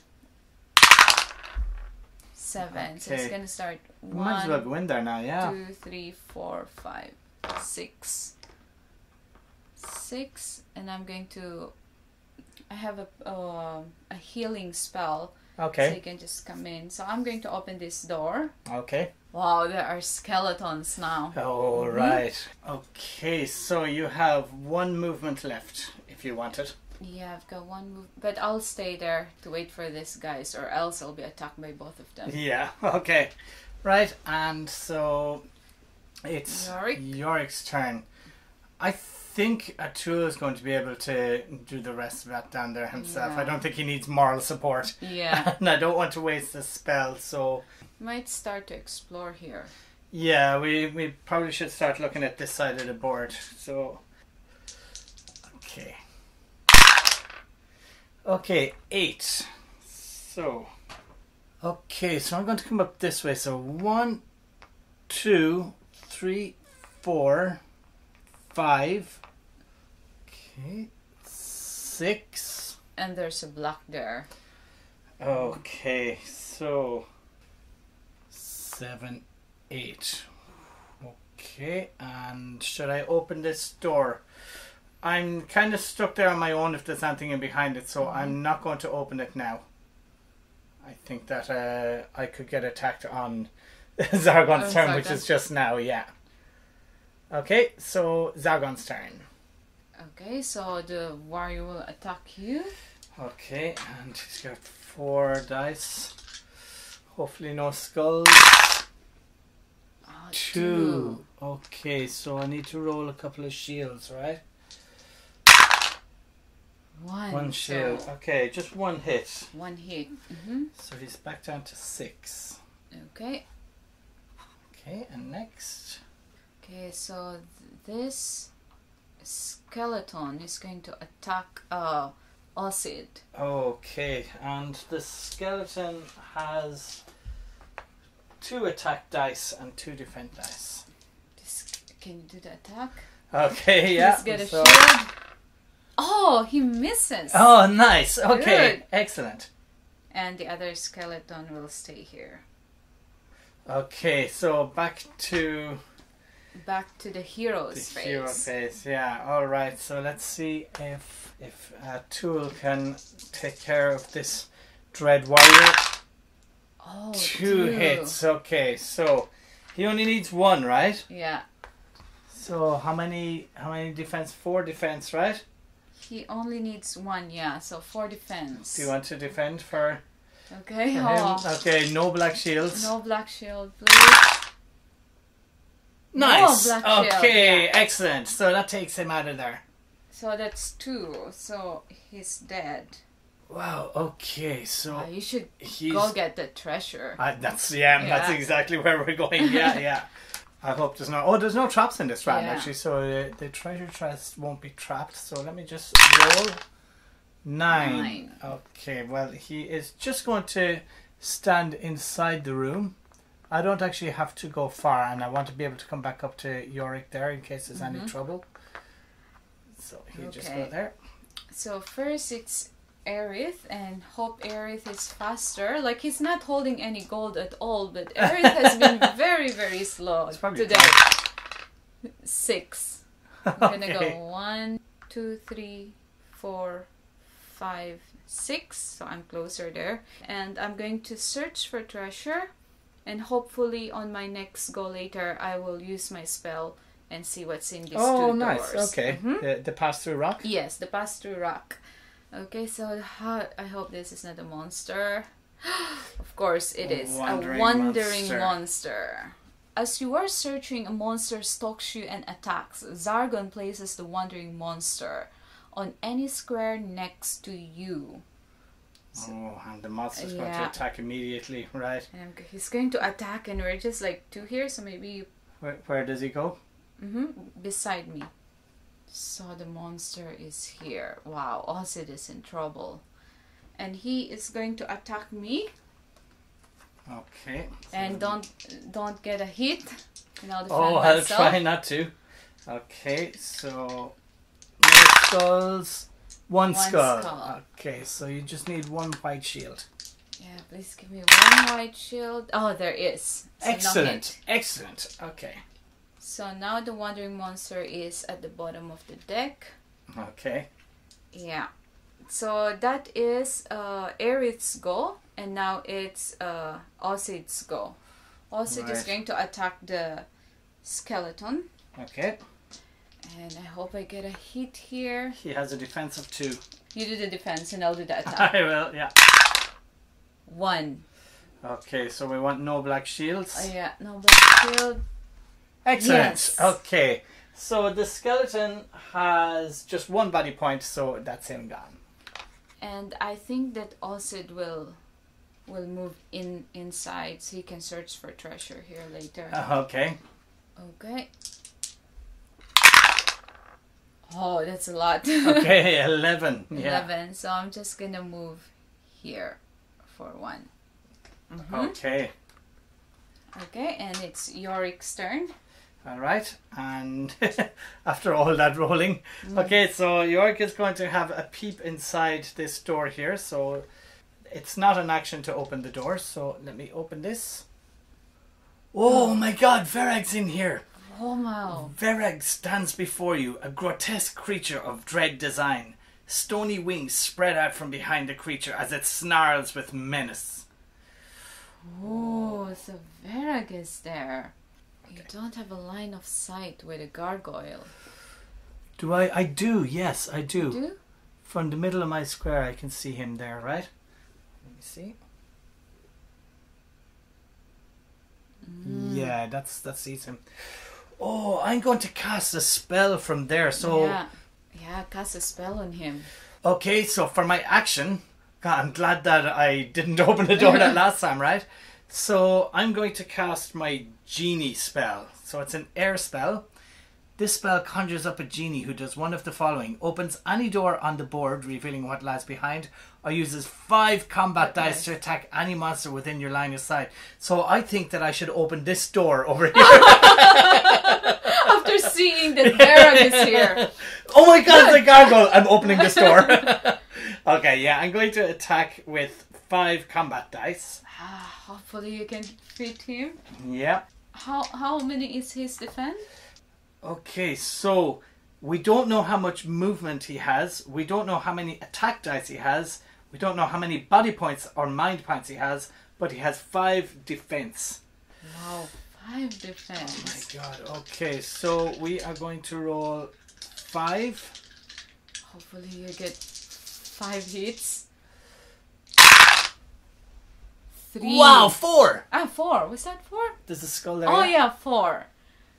Seven. So it's gonna start We might as well go in there now, yeah. two, three, four, five, six. Six, and I'm going to. I have a uh, a healing spell, so you can just come in. So I'm going to open this door. okay. Wow, there are skeletons now. All right. Okay, so you have one movement left if you want it. Yeah, I've got one move, but I'll stay there to wait for these guys, or else I'll be attacked by both of them. Yeah, (laughs) okay. Right, and so it's Yorick. Yorick's turn. I think Atul is going to be able to do the rest of that down there himself. I don't think he needs moral support. Yeah, (laughs) and I don't want to waste the spell, so might start to explore here. yeah, we, we probably should start looking at this side of the board. So Okay. Okay, eight. So Okay, so I'm going to come up this way. So one, two, three, four, five. Okay, six. And there's a block there. Okay, so seven, eight. Okay, and should I open this door? I'm kind of stuck there on my own if there's anything in behind it, so I'm not going to open it now. I think that uh, I could get attacked on (laughs) Zargon's On turn, which is just now, yeah. Okay, so Zargon's turn. Okay, so the warrior will attack you. Okay, and he's got four dice. Hopefully, no skulls. Ah, Two. Okay, so I need to roll a couple of shields, right? One. One so shield. Okay, just one hit. One hit. hmm So he's back down to six. Okay. Okay, and next. Okay, so th- this skeleton is going to attack uh Osid. Okay, and the skeleton has two attack dice and two defense dice. This, can you do the attack? Okay, (laughs) yeah. Let's get a so- shield. Oh, he misses. Oh, nice. Okay, Good. excellent. And the other skeleton will stay here. Okay, so back to Back to the hero's the phase. hero phase. Yeah. All right. So let's see if if uh, Tool can take care of this dread warrior. Oh, Two hits. Okay, so he only needs one, right? Yeah, So how many? How many defense? Four defense, right? he only needs one. Yeah, so four defense. Do you want to defend for, Okay. for (laughs) Oh? Okay, no black shields. no black shield, please. Nice. Shield, okay, yeah. excellent. So that takes him out of there. So that's two. So he's dead. Wow. Okay, Uh, so you should he's. go get the treasure. Uh, that's yeah, That's exactly where we're going. Yeah, (laughs) yeah. I hope there's no. Oh, there's no traps in this round Yeah. actually, so uh, the treasure chest won't be trapped. So let me just roll. Nine. Nine. Okay. Well, he is just going to stand inside the room. I don't actually have to go far, and I want to be able to come back up to Yorick there in case there's any Mhm. trouble. So he just go there. So first it's Aerith, and hope Aerith is faster. Like he's not holding any gold at all, but (laughs) Aerith has been very, very slow It's probably today. Six. (laughs) I'm gonna Okay. go one, two, three, four, five, six. So I'm closer there, and I'm going to search for treasure, and hopefully on my next go later I will use my spell and see what's in these Oh, two nice. doors. Okay. Mhm. The, the pass through rock. Yes, the pass through rock. Okay, so how, I hope this is not a monster. (gasps) of course, it is A wandering a wandering monster. monster. As you are searching, a monster stalks you and attacks. Zargon places the wandering monster on any square next to you. Oh, and the monster's going to attack immediately, (laughs) right? And he's going to attack, and we're just like two here, so maybe you Where, where does he go? hmm beside me. So the monster is here. Wow, Osid is in trouble. And he is going to attack me Okay. and don't don't get a hit. And I'll Oh, I'll myself. try not to. Okay, so skulls, one, One skull. skull. Okay, so you just need one white shield. Yeah, please give me one white shield. Oh, there is. So excellent, excellent. Okay, So now the wandering monster is at the bottom of the deck. okay. Yeah. So that is uh Aerith's go, and now it's uh Osid's go. Osid is going to attack the skeleton, Okay, and I hope I get a hit here. he has a defense of two. You do the defense, and I'll do the attack. (laughs) I will, yeah. One. Okay, so we want no black shields. Oh yeah, no black shield. Excellent. Yes. Okay, so the skeleton has just one body point, so that's him gone. And I think that Osid will will move in inside, so he can search for treasure here later. Uh, okay. Okay. Oh, that's a lot. Okay, (laughs) 11. Yeah. 11. So I'm just gonna move here for one. Mhm. Okay. Okay, and it's Yorick's turn. All right. And (laughs) after all that rolling, okay, so Yorick is going to have a peep inside this door here. So it's not an action to open the door. So let me open this. Oh my god, Verag's in here. Oh wow. Verag stands before you, a grotesque creature of dread design. Stony wings spread out from behind the creature as it snarls with menace. Oh, so Verag is there. You don't have a line of sight with a gargoyle. Do I? I do, yes, I do. Do? From the middle of my square, I can see him there, right? Let me see. Mm. Yeah, that's that sees him. Oh, I'm going to cast a spell from there. So Yeah. Yeah, cast a spell on him. okay, so for my action, God, I'm glad that I didn't (laughs) open the door that (laughs) last time, right? So I'm going to cast my genie spell. So it's an air spell. This spell conjures up a genie who does one of the following: opens any door on the board, revealing what lies behind, or uses five combat Okay. dice to attack any monster within your line of sight. So I think that I should open this door over here. (laughs) After seeing that Verag is here. (laughs) oh my god, a gargoyle! I'm opening this door. (laughs) okay, yeah, I'm going to attack with five combat dice. Ah, hopefully you can beat him. Yeah. How how many is his defense? Okay, so we don't know how much movement he has. We don't know how many attack dice he has. We don't know how many body points or mind points he has, but he has five defense. Wow, five defense. Oh My defense. god, okay, so we are going to roll five. Hopefully you get five hits. Three. Wow, four! Ah, four. Was that four? There's a skull there. Oh yeah, four.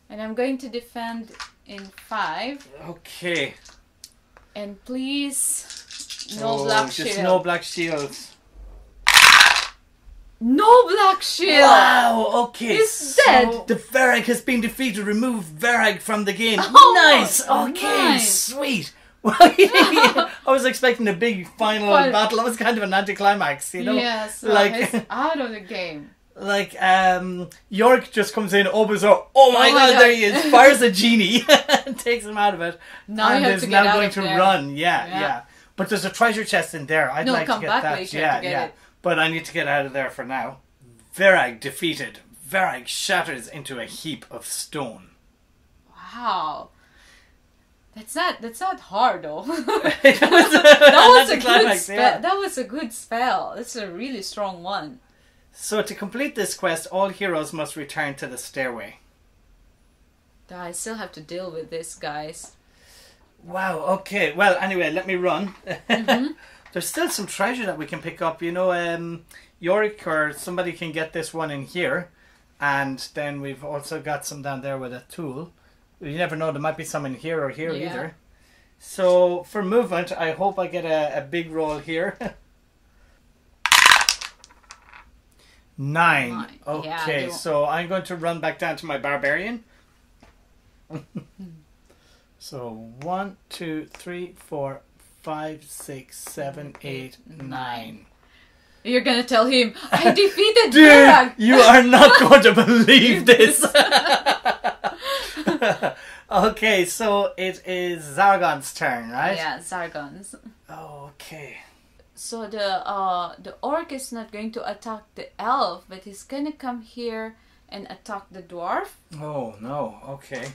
And I'm going to defend in five. Okay. And please, no Oh, black just shield. no black shields. No black shield. Wow, okay. He's so dead. The Verag has been defeated. Remove Verag from the game. (laughs) Oh, nice. Okay, nice. sweet. (laughs) I was expecting a big final battle. That was kind of an anticlimax, you know? Yes, like- he's (laughs) out of the game. Like um York just comes in, opens door. Oh my, Oh my god, God. there he is. Fires a genie and (laughs) (laughs) takes him out of it. Now and is now going to there. run. Yeah, yeah, Yeah. But there's a treasure chest in there. I'd No, like come to get back that. yeah, get yeah. it. But I need to get out of there for now. Verag defeated. Verag shatters into a heap of stone. Wow. That's not that's not hard though. that was, (laughs) that was a good spell. yeah. That was a good spell. It's a really strong one. So to complete this quest, all heroes must return to the stairway. I still have to deal with this, guys. Wow, okay. Well, anyway, let me run. Mm-hmm. (laughs) There's still some treasure that we can pick up. You know, um, Yorick or somebody can get this one in here. And then we've also got some down there with Atul. You never know, there might be some in here or here Yeah. either. So for movement, I hope I get a, a big roll here. (laughs) Nine. Nine. Okay, Yeah, so I'm going to run back down to my barbarian. (laughs) so one, two, three, four, five, six, seven, eight, nine. You're gonna tell him I (laughs) defeated Dude, you are not (laughs) going to believe this. okay, so it is Zargon's turn, right? Yeah, Zargon's. Okay. So the uh the orc is not going to attack the elf, but he's gonna come here and attack the dwarf. Oh no. Okay.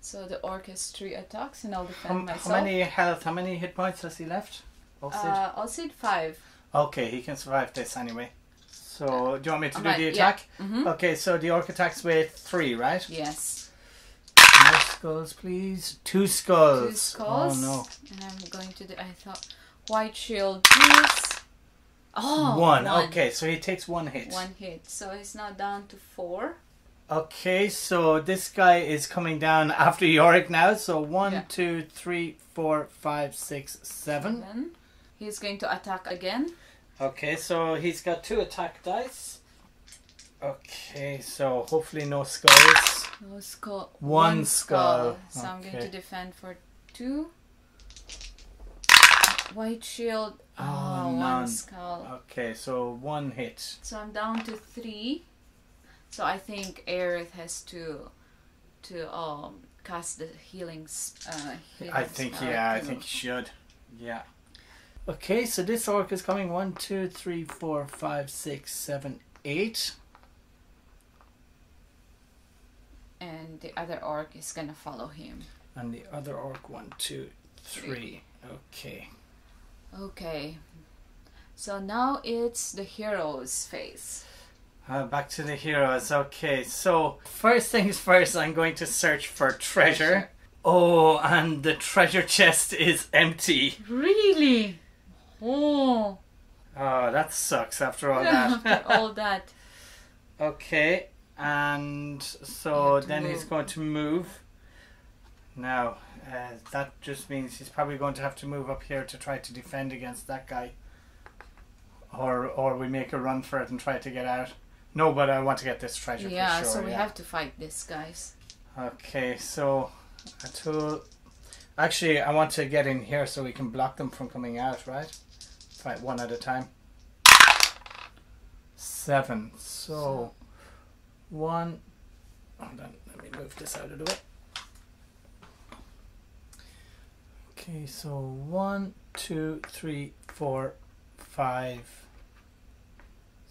So the orc has three attacks, and I'll How, defend how myself. many health? How many hit points has he left? Osid? Uh, say five. okay, he can survive this anyway. So, do you want me to do Alright, the yeah. attack? Mhm. Okay, so the orc attacks with three, right? Yes. More skulls, please. Two skulls. Two skulls. Oh no. And I'm going to do. I thought white shield, please. Oh, one. Okay, so he takes one hit. One hit. So he's now down to four. Okay, so this guy is coming down after Yorick now. So one, Yeah. two, three, four, five, six, seven. Then he's going to attack again. Okay, so he's got two attack dice. Okay, so hopefully no skulls. No skull. One skull. So I'm going to defend for two. White shield. Oh, Oh, none. one skull. Okay, so one hit. So I'm down to three. So I think Aerith has to to um cast the healing. Uh, healing I think, yeah, I think he should. Yeah. Okay, so this orc is coming one, two, three, four, five, six, seven, eight. and the other orc is gonna follow him. And the other orc, one, two, three. Okay. Okay. So now it's the hero's face. Uh, back to the heroes. Okay, so first things first, I'm going to search for treasure. Treasure. Oh, and the treasure chest is empty. Really? Oh, Oh, that sucks after all that. (laughs) after all (laughs) that. okay, and so then he's going to move. Now, uh, that just means he's probably going to have to move up here to try to defend against that guy. Or, or we make a run for it and try to get out. No, but I want to get this treasure Yeah, for sure. so we yeah. have to fight this, guys. Okay, so Atul. Actually, I want to get in here so we can block them from coming out, right? Fight one at a time. Seven. So, one. Hold on, let me move this out of the way. Okay, so one, two, three, four, five,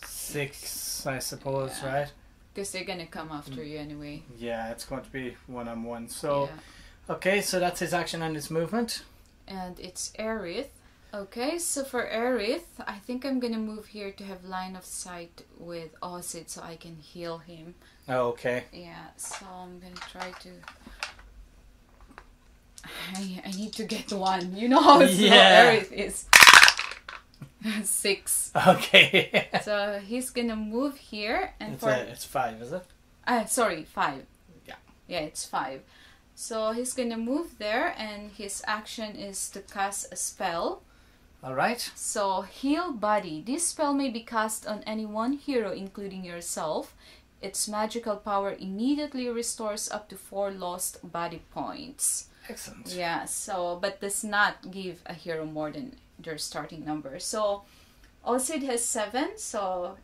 six, I suppose, Yeah. right? Because they're gonna come after Mm. you anyway. Yeah, it's going to be one on one. So, yeah. okay, so that's his action and his movement. And it's Aerith. Okay, so for Aerith, I think I'm gonna move here to have line of sight with Osid so I can heal him. Oh, okay. Yeah, so I'm gonna try to. I, I need to get one. You know how slow Yeah. Aerith is. (laughs) Six. Okay. (laughs) So he's gonna move here and it's, for a, it's five, is it? Ah, sorry, five. Yeah. Yeah, it's five. So he's gonna move there, and his action is to cast a spell. All right. So heal body. This spell may be cast on any one hero, including yourself. Its magical power immediately restores up to four lost body points. Excellent. Yeah. So, but does not give a hero more than their starting number. So, Osid has seven. So,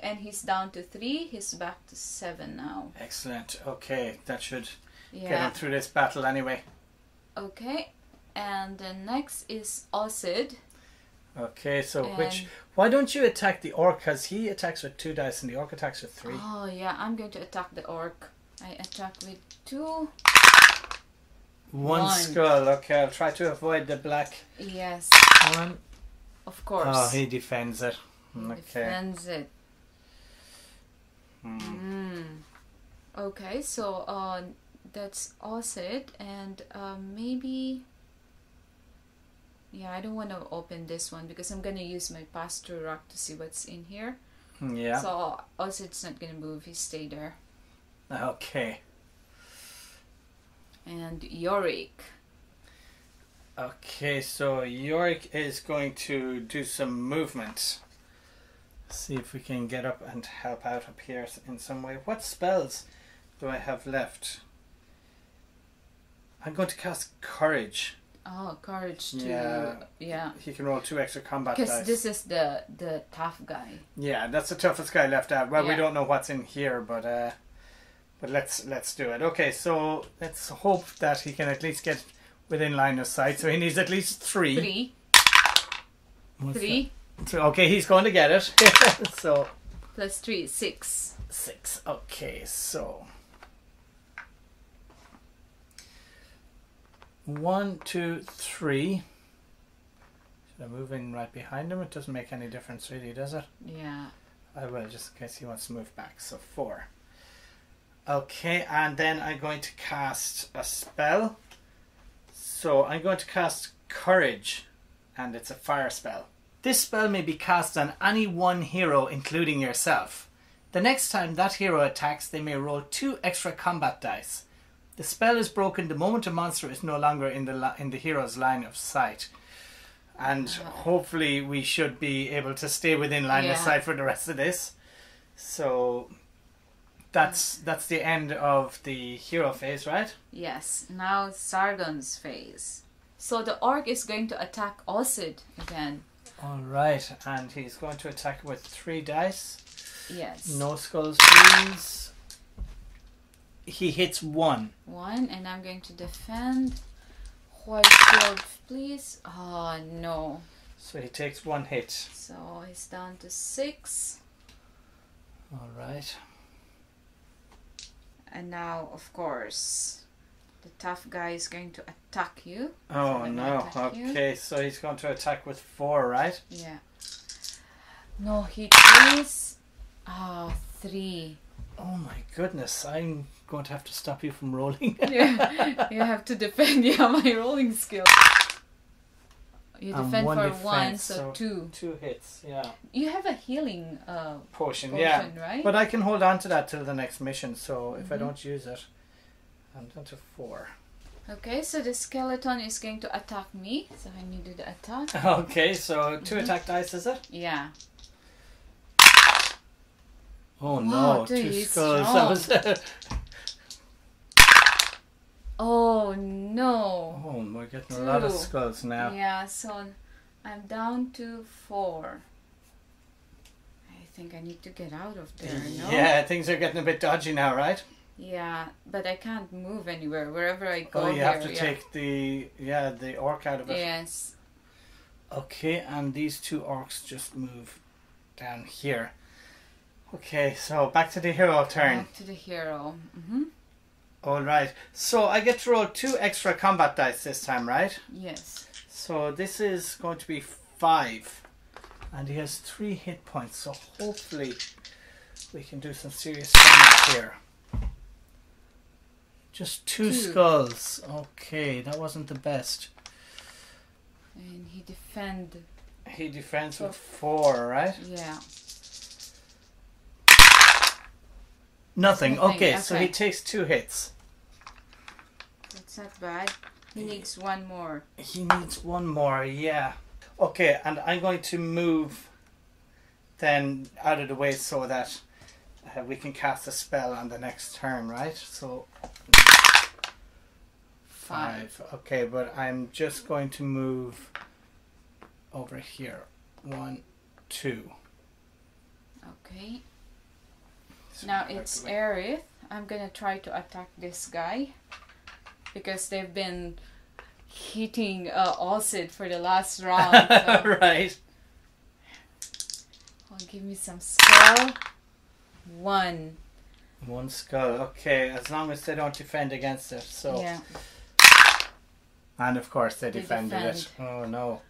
and he's down to three. He's back to seven now. Excellent. Okay, that should get him through this battle anyway. Okay. And the next is Osid. Okay, so which? Why don't you attack the orc? Because he attacks with two dice and the orc attacks with three. Oh yeah, I'm going to attack the orc. I attack with two. One, one. skull. Okay, I'll try to avoid the black Yes, one. of course. Oh, he defends it. He Okay. defends it. Hmm. Mm. Okay, so uh, that's Osid, and uh, maybe. Yeah, I don't want to open this one because I'm gonna use my pass through rock to see what's in here. Yeah. So Osid's not gonna move; he stay there. Okay. And Yorick. Okay, so Yorick is going to do some movements. See if we can get up and help out up here in some way. What spells do I have left? I'm going to cast Courage. Oh, courage to Yeah. yeah. He can roll two extra combat Because this is the the tough guy. Yeah, that's the toughest guy left out. Well, we don't know what's in here, but uh, but let's let's do it. Okay, so let's hope that he can at least get within line of sight. So he needs at least three. Three, What's three that? Okay, he's going to get it. (laughs) so plus three, six. six. Okay, so one, two, three. Should I move in right behind him? It doesn't make any difference, really, does it? Yeah. I will, just in case he wants to move back. So four. Okay, and then I'm going to cast a spell. So I'm going to cast Courage, and it's a fire spell. This spell may be cast on any one hero, including yourself. The next time that hero attacks, they may roll two extra combat dice. The spell is broken the moment a monster is no longer in the in the hero's line of sight. And hopefully, we should be able to stay within line of sight for the rest of this. So that's that's the end of the hero phase, right? Yes. Now Zargon's phase. So the orc is going to attack Osid again. All right, and he's going to attack with three dice. Yes. No skulls, please. He hits one. One, and I'm going to defend. White shield, please. Oh no. So he takes one hit. So he's down to six. All right. And now, of course, the tough guy is going to attack you. Oh me no. attack you. Okay, so he's going to attack with four, right? Yeah. No, he is. Ah, three. Oh my goodness, I'm going to have to stop you from rolling. (laughs) (laughs) Yeah, you have to defend. Yeah, my rolling skill. You Um, defend one for defense, one, so, so- two. Two hits, yeah. You have a healing uh, Potion, yeah. right? But I can hold on to that till the next mission, so if I Mhm. don't use it, I'm down to four. Okay, so the skeleton is going to attack me, so I need to do the attack. (laughs) Okay, so 2 Mhm. attack dice, is it? Yeah. Oh Wow, no, dude, two skulls. (laughs) strong. That was- Oh no. oh, we're getting a lot of skulls now. Yeah, so I'm down to four. I think I need to get out of there, no? Yeah, things are getting a bit dodgy now, right? Yeah, but I can't move anywhere. Wherever I go, oh, you here, have to yeah. take the yeah the orc out of it. Yes. Okay, and these two orcs just move down here. Okay, so back to the hero turn. Back to the hero. hmm All right. So I get to roll two extra combat dice this time, right? Yes. So this is going to be five, and he has three hit points. So hopefully we can do some serious damage here. Just two, Two. skulls. Okay, that wasn't the best. And he defend. He defends with Four. right? Yeah. Nothing. Nothing, Okay, so he takes two hits. That's not bad. He needs one more. He needs one more, yeah. Okay, and I'm going to move then out of the way so that uh, we can cast a spell on the next turn, right? So Five. five. Okay, but I'm just going to move over here. One, two. Okay. So Now it's. Aerith. I'm gonna try to attack this guy because they've been hitting uh, for the last (laughs) round. So right. oh, give me some skull. One. One skull. Okay, as long as they don't defend against it. So Yeah. and of course they They defended it. Oh no.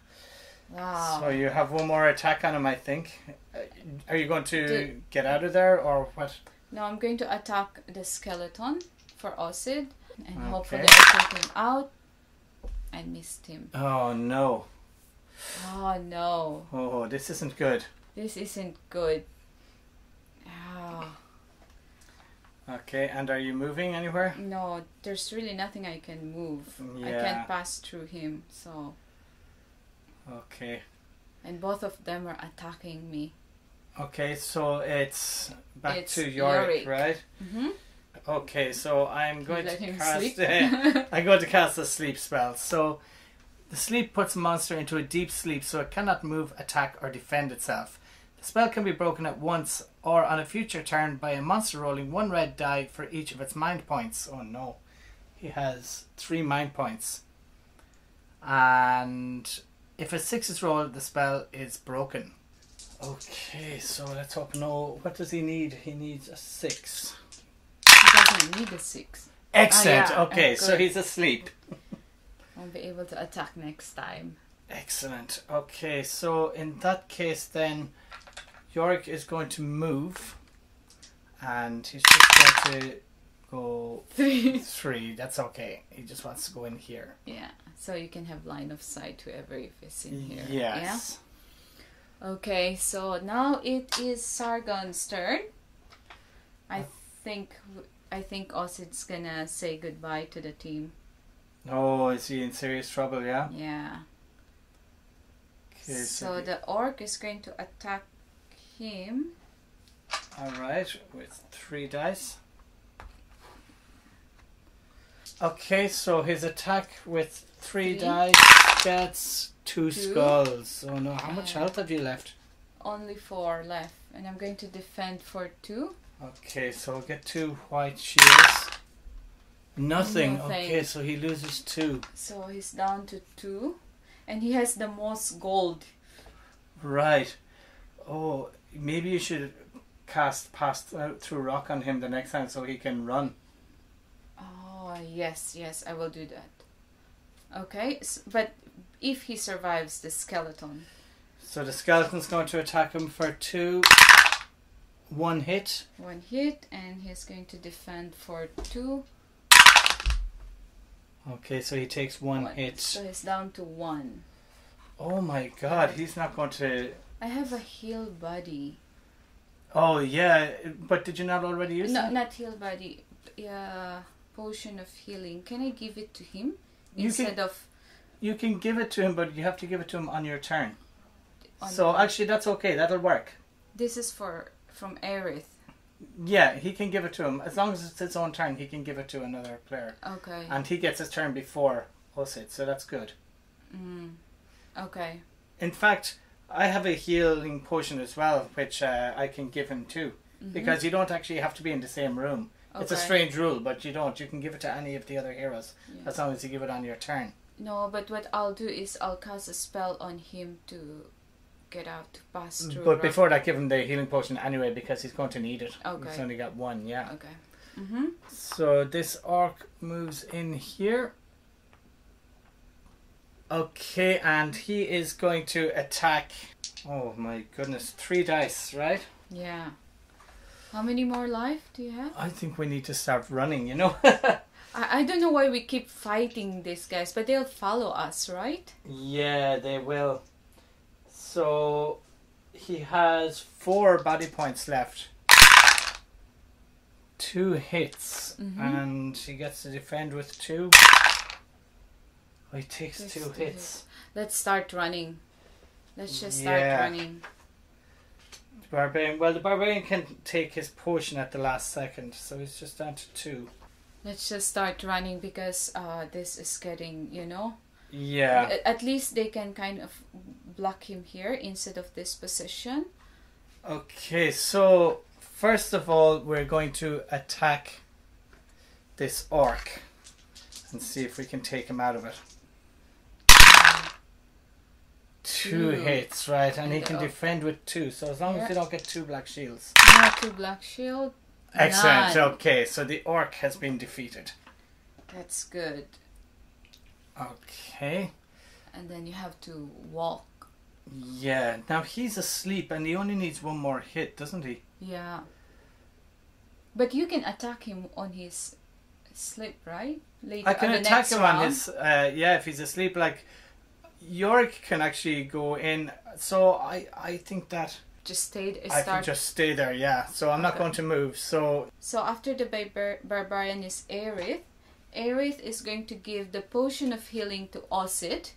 Wow. So you have one more attack on him, I think. Uh, Are you going to Do- get out of there or what? No, I'm going to attack the skeleton for Osid and Okay. hopefully I take him out. I missed him. Oh no. Oh no. Oh, this isn't good. This isn't good. Oh, Okay, and are you moving anywhere? no, there's really nothing I can move. I can't pass through him, so Okay. and both of them are attacking me. Okay, so it's back It's to Yorick, Yorick. right? Mm-hmm. Okay, so I'm going to cast. (laughs) I'm going to cast a sleep spell. So the sleep puts a monster into a deep sleep so it cannot move, attack, or defend itself. The spell can be broken at once or on a future turn by a monster rolling one red die for each of its mind points. Oh no. He has three mind points. And if a six is rolled, the spell is broken. Okay, so let's hope no. What does he need? He needs a six. Doesn't need a six. Excellent. yeah, okay, uh, so he's asleep. I'll be able to attack next time. Excellent. Okay, so in that case, then Yorick is going to move, and he's just going to go (laughs) Three. three. That's okay. He just wants to go in here. Yeah, so you can have line of sight to every if it's in here. Yes. Yeah. Okay, so now it is Zargon's turn. I think I think Osid's gonna say goodbye to the team. Oh, is he in serious trouble? Yeah. Yeah. Okay, So he- the orc is going to attack him. All right, with three dice. Okay, so his attack with three, Three. dice gets two, Two. skulls. Oh no, how much health have you left? Only four left, and I'm going to defend for two. Okay, so we'll get two white shields. Nothing. Nothing. Okay, so he loses two. So he's down to two, and he has the most gold. Right. Oh, maybe you should cast pass th- uh, through rock on him the next time so he can run. Oh, yes, yes, I will do that. Okay, s- but if he survives the skeleton, So the skeleton's going to attack him for two. One hit. one hit, and he's going to defend for two. Okay, so he takes one One. hit. So he's down to one. Oh my god, he's not going to. I have a heal body. Oh yeah, but did you not already use No, that? not heal body. Yeah, potion of healing. Can I give it to him You instead can, of? you can give it to him, but you have to give it to him on your turn. On so actually, that's okay. That'll work. This is for from Aerith. Yeah, he can give it to him as long as it's his own turn. He can give it to another player, Okay. and he gets his turn before Osid, so that's good. Mm. Okay. In fact, I have a healing potion as well, which uh, I can give him too, Mhm. because you don't actually have to be in the same room. Okay. It's a strange rule, but you don't. You can give it to any of the other heroes Yeah. as long as you give it on your turn. No, but what I'll do is I'll cast a spell on him to get out, to pass through. But before that, give him the healing potion anyway because he's going to need it. Okay. He's only got one, yeah. Okay. Mm-hmm. So this orc moves in here. Okay, and he is going to attack. Oh my goodness, three dice, right? Yeah. How many more life do you have? I think we need to start running, you know? (laughs) I, I don't know why we keep fighting these guys, but they'll follow us, right? yeah, they will. So he has four body points left. Two hits, Mhm. and he gets to defend with two. Oh, he takes Takes two hits. Let's start running. Let's just start Yeah. running. The barbarian. Well, the barbarian can take his potion at the last second, so he's just down to two. Let's just start running because uh, this is getting, you know. Yeah. At least they can kind of block him here instead of this position. Okay, so first of all, we're going to attack this orc and see if we can take him out of it. Two Two. hits, right? And he can defend with two. So as long Yeah. as you don't get two black shields. No two black shield. Excellent. None. Okay, so the orc has been defeated. That's good. Okay. And then you have to walk. Yeah. Now he's asleep, and he only needs one more hit, doesn't he? Yeah. But you can attack him on his sleep, right? Later I can attack him round. on his. Uh, yeah, if he's asleep, like Yorick can actually go in. So I, I think that Just stay. I Start. can just stay there. Yeah. So I'm not going to move. So So after the barbar- barbarian is Aerith. Aerith is going to give the potion of healing to Osid.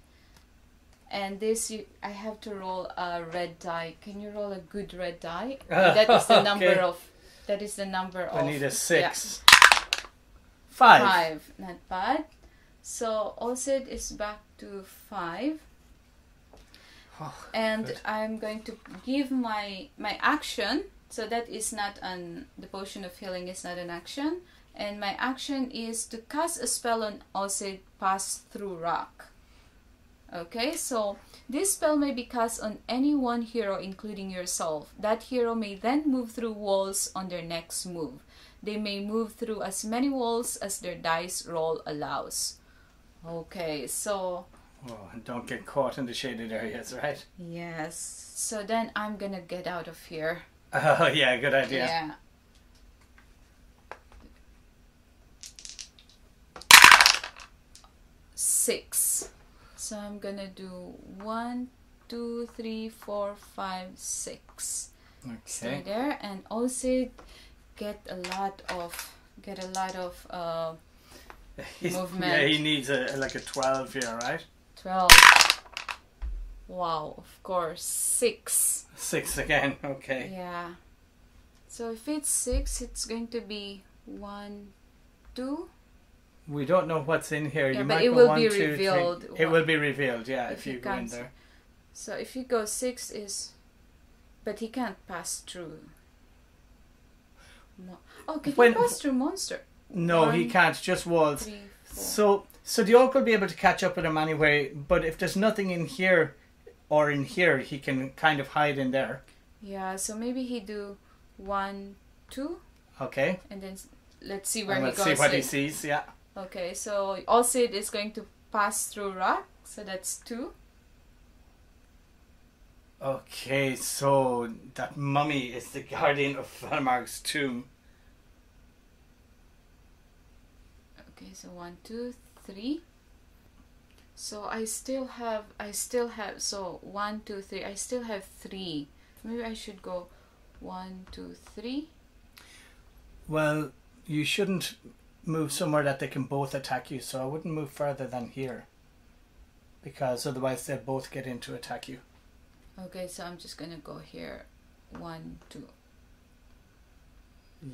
And this, you, I have to roll a red die. Can you roll a good red die? (laughs) that is the number Okay. of. That is the number of. I need a yeah, six. Five. five. Not bad. So Osid is back to five. Oh, (sighs) and good. I'm going to give my my action. So that is not an the potion of healing is not an action, and my action is to cast a spell on Osid pass through rock. Okay, so this spell may be cast on any one hero, including yourself. That hero may then move through walls on their next move. They may move through as many walls as their dice roll allows. Okay, so Oh, and don't get caught in the shaded areas, right? Yes. So then I'm gonna get out of here. (laughs) Oh yeah, good idea. Yeah. Six. So I'm gonna do one, two, three, four, five, six. okay Stay there and also get a lot of get a lot of uh (laughs) Movement. Yeah, he needs a like a twelve here, right? twelve. Wow, of course. Six. Six again. (laughs) Okay. Yeah. So if it's six, it's going to be one, two. We don't know what's in here. Yeah, you but might it go will one, be two, three- revealed It will be revealed, yeah, if, if you go in there. So if you go six is, but he can't pass through. Mo- oh, can When- he pass through monster? No, he can't. Just walls. Three. So, so the orc will be able to catch up with him anyway. But if there's nothing in here or in here, he can kind of hide in there. Yeah, so maybe he do one, two, Okay. and then let's see where and he let's goes. see what he sees. Yeah. Okay, so Osid is going to pass through rock, so that's two. Okay, so that mummy is the guardian of Fellmarg's tomb. Okay, so one, two, three. So I still have, I still have, so one, two, three. I still have three. Maybe I should go one, two, three. Well, you shouldn't move somewhere that they can both attack you, so I wouldn't move further than here. Because otherwise they'll both get in to attack you. Okay, so I'm just gonna go here. One, two.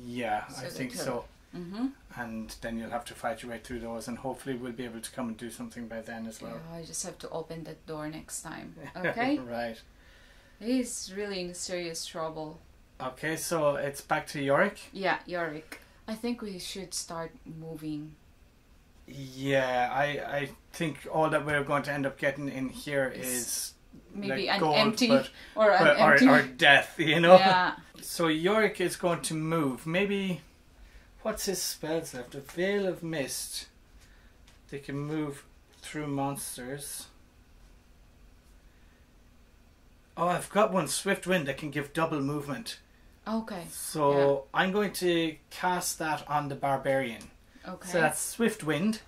Yeah, So I think so. Mm-hmm. And then you'll have to fight your way through those, and hopefully we'll be able to come and do something by then as well. Yeah, I just have to open that door next time. (laughs) Okay? right. He's really in serious trouble. Okay, so it's back to Yorick. Yeah, Yorick. I think we should start moving. Yeah, I I think all that we're going to end up getting in here Is is Maybe an gold, empty but- (laughs) or an but- or, empty. or death, (laughs) you know. Yeah. So Yorick is going to move. Maybe what's his spells left? A veil of mist. They can move through monsters. Oh, I've got one swift wind that can give double movement. Okay. So I'm going to cast that on the barbarian. Okay. So that's Swift Wind.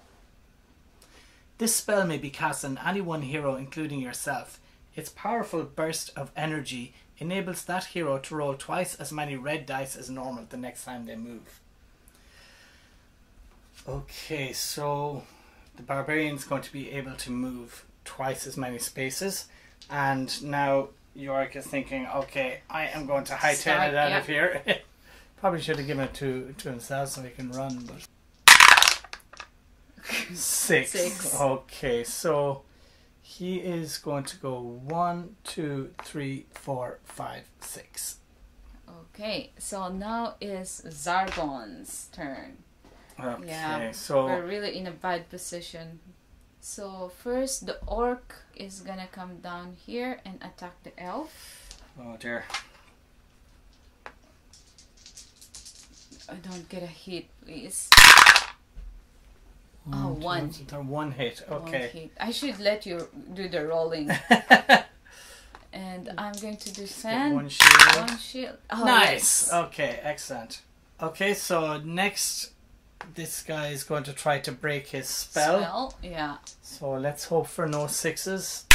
This spell may be cast on any one hero, including yourself. Its powerful burst of energy enables that hero to roll twice as many red dice as normal the next time they move. Okay, so the barbarian's going to be able to move twice as many spaces, and now Yorick is thinking, okay, I am going to hightail Start, it out yeah. of here. (laughs) Probably should have given it to to himself so he can run, but six. Six. Okay, so he is going to go one, two, three, four, five, six. Okay. So now is Zargon's turn. Okay, Yeah, so We're really in a bad position. So first the orc is gonna come down here and attack the elf. oh dear. I don't get a hit, please. One, Oh, two, one. three, One hit. One Okay. hit. I should let you do the rolling. (laughs) and I'm going to defend One shield. one shield. Oh, nice. yes. Okay, excellent. Okay, so next, this guy is going to try to break his spell. Spell, Yeah. So let's hope for no sixes.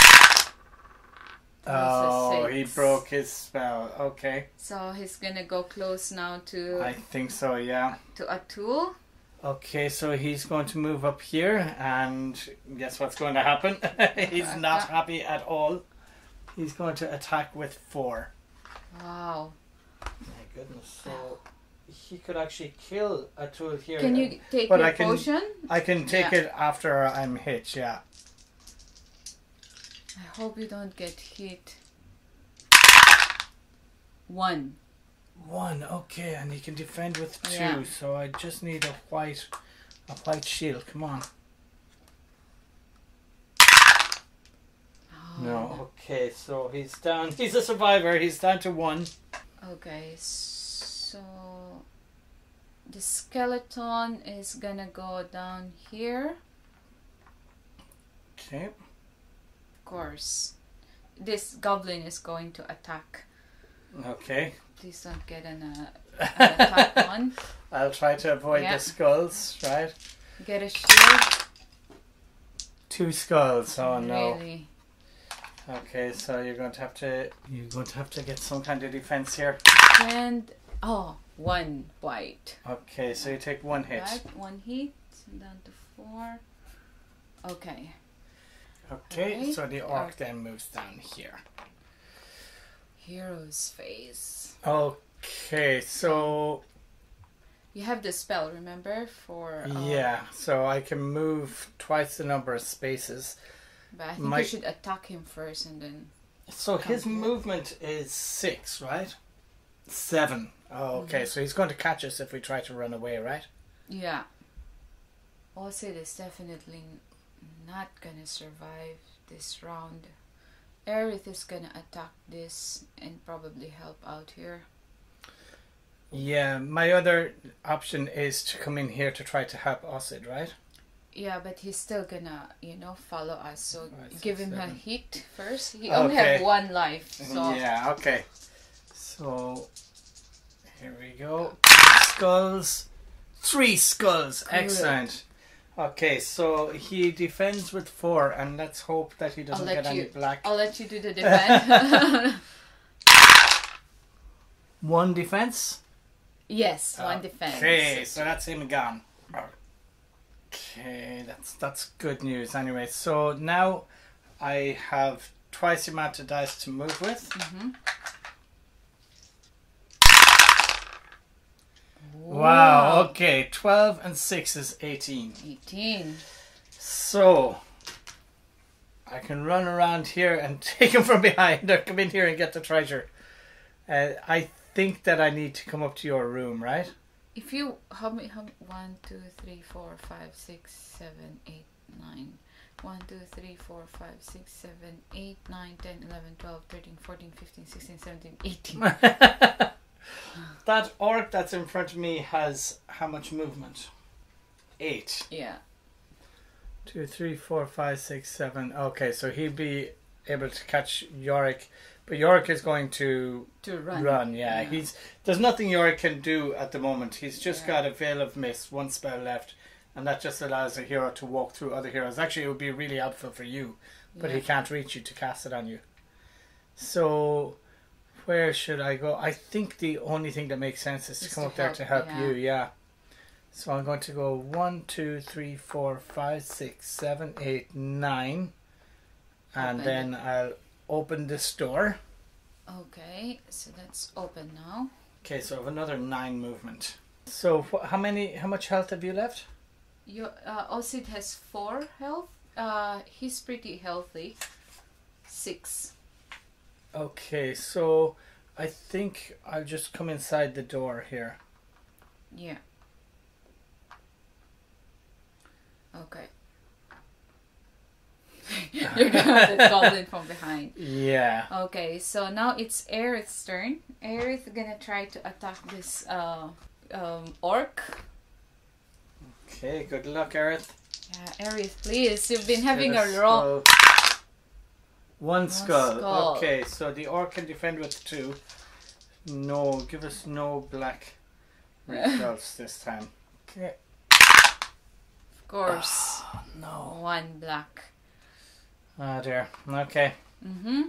Oh, he broke his spell. Okay, So he's gonna go close now to I think so. Yeah. to Atul. Okay, so he's going to move up here, and guess what's going to happen? (laughs) he's not happy at all. He's going to attack with four. Wow. My goodness! So he could actually kill Atul here. Can you take But your I can- potion? I can take Yeah. it after I'm hit. Yeah. I hope you don't get hit. One. One. Okay, and he can defend with two. Yeah. So I just need a white, a white shield. Come on. Oh, No. Okay, so he's down. He's a survivor. He's down to one. Okay, so the skeleton is gonna go down here. Okay. Of course, this goblin is going to attack. Okay. Please don't get an, uh, an attack (laughs) one. I'll try to avoid Yeah. the skulls. Right. Get a shield. Two skulls. Oh no. Really. Okay, so you're going to have to you're going to have to get some kind of defense here. And oh, one white. Okay, so you take one hit. Right, one hit. Down to four. Okay. Okay, Okay. so the orc then moves down here. Hero's face. Okay, so You have the spell, remember? For uh, yeah, so I can move twice the number of spaces. But I think My- you should attack him first and then. So his movement is six, right? Seven. Oh, okay, mm. so he's going to catch us if we try to run away, right? Yeah. Osid is definitely not gonna survive this round. Aerith is gonna attack this and probably help out here. Yeah, my other option is to come in here to try to help Osid, right? Yeah, but he's still gonna, you know, follow us. So Right, give so him a hit first. He only have one life, so Yeah, okay. So here we go. Skulls. Three skulls. Good. Excellent. Okay, so he defends with four, and let's hope that he doesn't get any black. I'll let you do the (laughs) defense. One defense. yes, one defense. Okay, so that's him gone. Okay, that's that's good news. Anyway, so now I have twice the amount of dice to move with. Mhm. Wow. Okay, twelve and six is eighteen. 18. So I can run around here and (laughs) take him from behind, or come in here and get the treasure. Uh, I think that I need to come up to your room, right? If you how many how one, two, three, four, five, six, seven, eight, nine. One, two, three, four, five, six, seven, eight, nine, ten, eleven, twelve, thirteen, fourteen, fifteen, sixteen, seventeen, eighteen. (laughs) that orc that's in front of me has how much movement? Eight. Yeah. Two, three, four, five, six, seven. Okay, so he'd be able to catch Yorick, but Yorick is going to To run. run. yeah, Yeah. he's there's nothing Yorick can do at the moment. He's just Yeah. got a veil of mist, one spell left, and that just allows a hero to walk through other heroes. Actually, it would be really helpful for you, but he Yeah. can't reach you to cast it on you. So, where should I go? I think the only thing that makes sense is to come to up there to help yeah. you. Yeah. So I'm going to go one, two, three, four, five, six, seven, eight, nine, and Open then I'll open this door. Okay, so that's open now. Okay, so I have another nine movement. So how many? How much health have you left? Your uh, Osid has four health. Uh, he's pretty healthy. Six. Okay, so I think I'll just come inside the door here. Yeah. Okay. (laughs) You're gonna have (laughs) it from behind. Yeah. Okay, so now it's Aerith's turn. Aerith gonna try to attack this uh, um, orc. Okay. Good luck, Aerith. Yeah, Aerith, please. You've been having a roll. Skull. One skull. skull. Okay, so the orc can defend with two. No, give us no black results (laughs) this time. Okay. Of course, No. one black. Oh dear. Okay. Mm-hmm.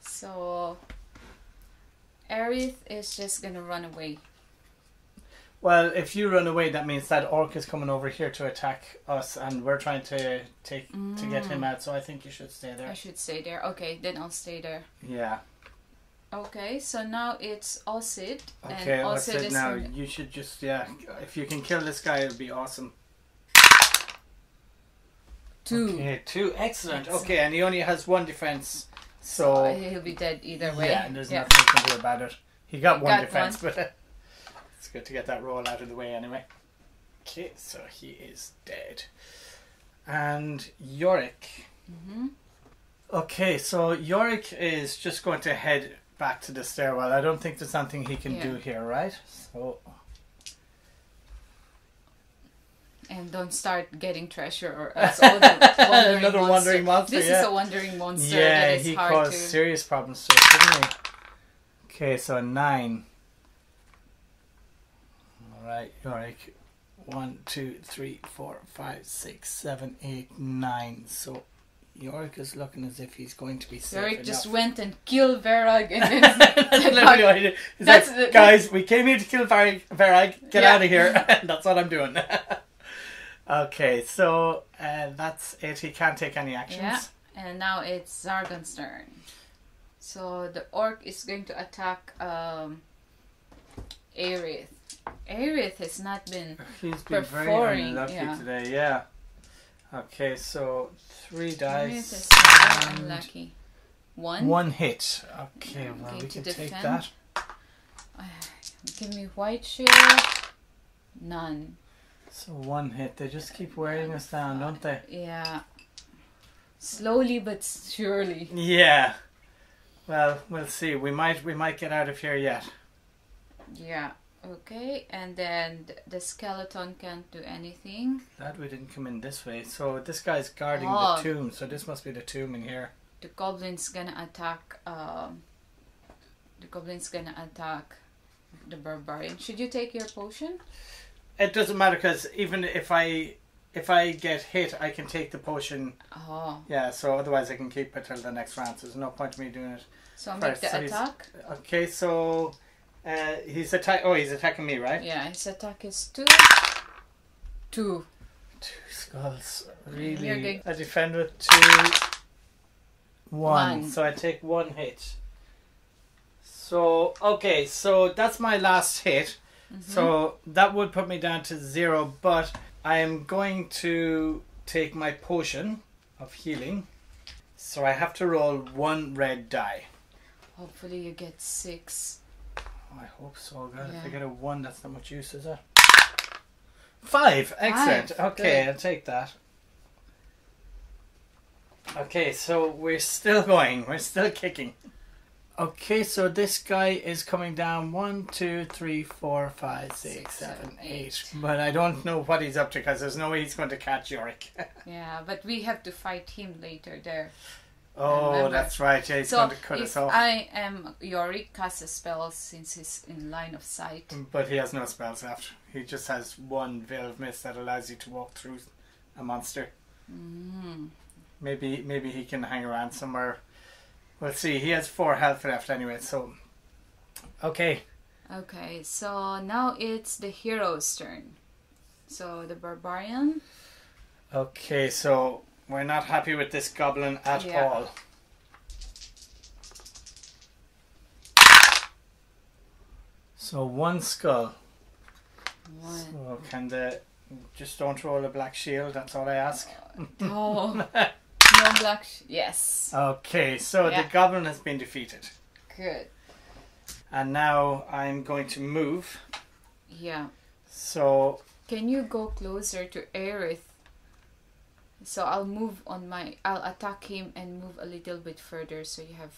So Aerith is just gonna run away. Well, if you run away, that means that orc is coming over here to attack us, and we're trying to take to get him out. So I think you should stay there. I should stay there. Okay, then I'll stay there. Yeah. Okay, so now it's Osid. Okay. and Osid is now you should just yeah. If you can kill this guy, it'd be awesome. two. Okay, two. Excellent. Excellent. Okay, and he only has one defense, So so he'll be dead either way. yeah, and there's nothing you can do about it. He got one Got defense, but uh, (laughs) it's good to get that roll out of the way anyway. Okay, so he is dead, and Yorick. Mm-hmm. Okay, so Yorick is just going to head back to the stairwell. I don't think there's something he can do here, right? So And don't start getting treasure or (laughs) else all the wandering Another monster. wandering monster, This yeah. is a wandering monster yeah, that is he hard caused to. serious problems to us, didn't he? Okay, so nine. Right, Yorick. One, two, three, four, five, six, seven, eight, nine. So Yorick is looking as if he's going to be safe Eric just went and killed Verag and (laughs) That's literally what he did. He's That's like, the- guys, we came here to kill Verag. Verag. Get Yeah. out of here. (laughs) (laughs) that's what I'm doing. okay, so uh, that's it. He can't take any actions. Yeah. and now it's Zargon's turn. So the orc is going to attack um, Aerith. Aerith has not been He's been very Perforing, unlucky yeah. today, yeah. Okay, so three Aerith dice. very and unlucky. One. One hit. Okay, I'm well, going we to can take defend. that. Uh, give me white shield. None. So one hit. They just keep wearing us down, don't they? Yeah. Slowly but surely. Yeah. Well, we'll see. We might we might get out of here yet. Yeah. Okay, and then the skeleton can't do anything. Glad we didn't come in this way. So this guy's guarding Oh. the tomb. So this must be the tomb in here. The goblin's gonna attack. Um, the goblin's gonna attack the barbarian. Should you take your potion? It doesn't matter because even if I if I get hit, I can take the potion. Oh, Yeah. So otherwise, I can keep it till the next round. So there's no point in me doing it. so make Right, the attack. Okay. So uh, he's attack. Oh, he's attacking me, right? Yeah, his attack is two. Two. Two skulls. You're Really? I defend with two. One. One. So I take one hit. So okay, so that's my last hit. So that would put me down to zero, but I am going to take my potion of healing. So I have to roll one red die. Hopefully you get six. I hope so. God, if I Yeah. get a one, that's not much use, is it? Five. Excellent. Five, Okay, good. I'll take that. Okay, so we're still going. We're still kicking. Okay, so this guy is coming down one, two, three, four, five, six, Six, seven, seven, eight. eight. But I don't know what he's up to because there's no way he's going to catch Yorick. (laughs) Yeah, but we have to fight him later there. Oh, that's right. Yeah, he's so going to cut us off. I am Yorick, cast a spell since he's in line of sight. But he has no spells left. He just has one veil of mist that allows you to walk through a monster. Mm. Maybe maybe he can hang around somewhere. We'll see. He has four health left anyway, so okay. Okay, so now it's the hero's turn. So the barbarian. Okay, so we're not happy with this goblin at Yeah. all. So one skull. One. So can the just don't roll a black shield, that's all I ask. Oh, (laughs) no black. Sh- yes. Okay, so Yeah. the goblin has been defeated. Good. And now I'm going to move. Yeah. So Can you go closer to Aerith? So I'll move on my. I'll attack him and move a little bit further. So you have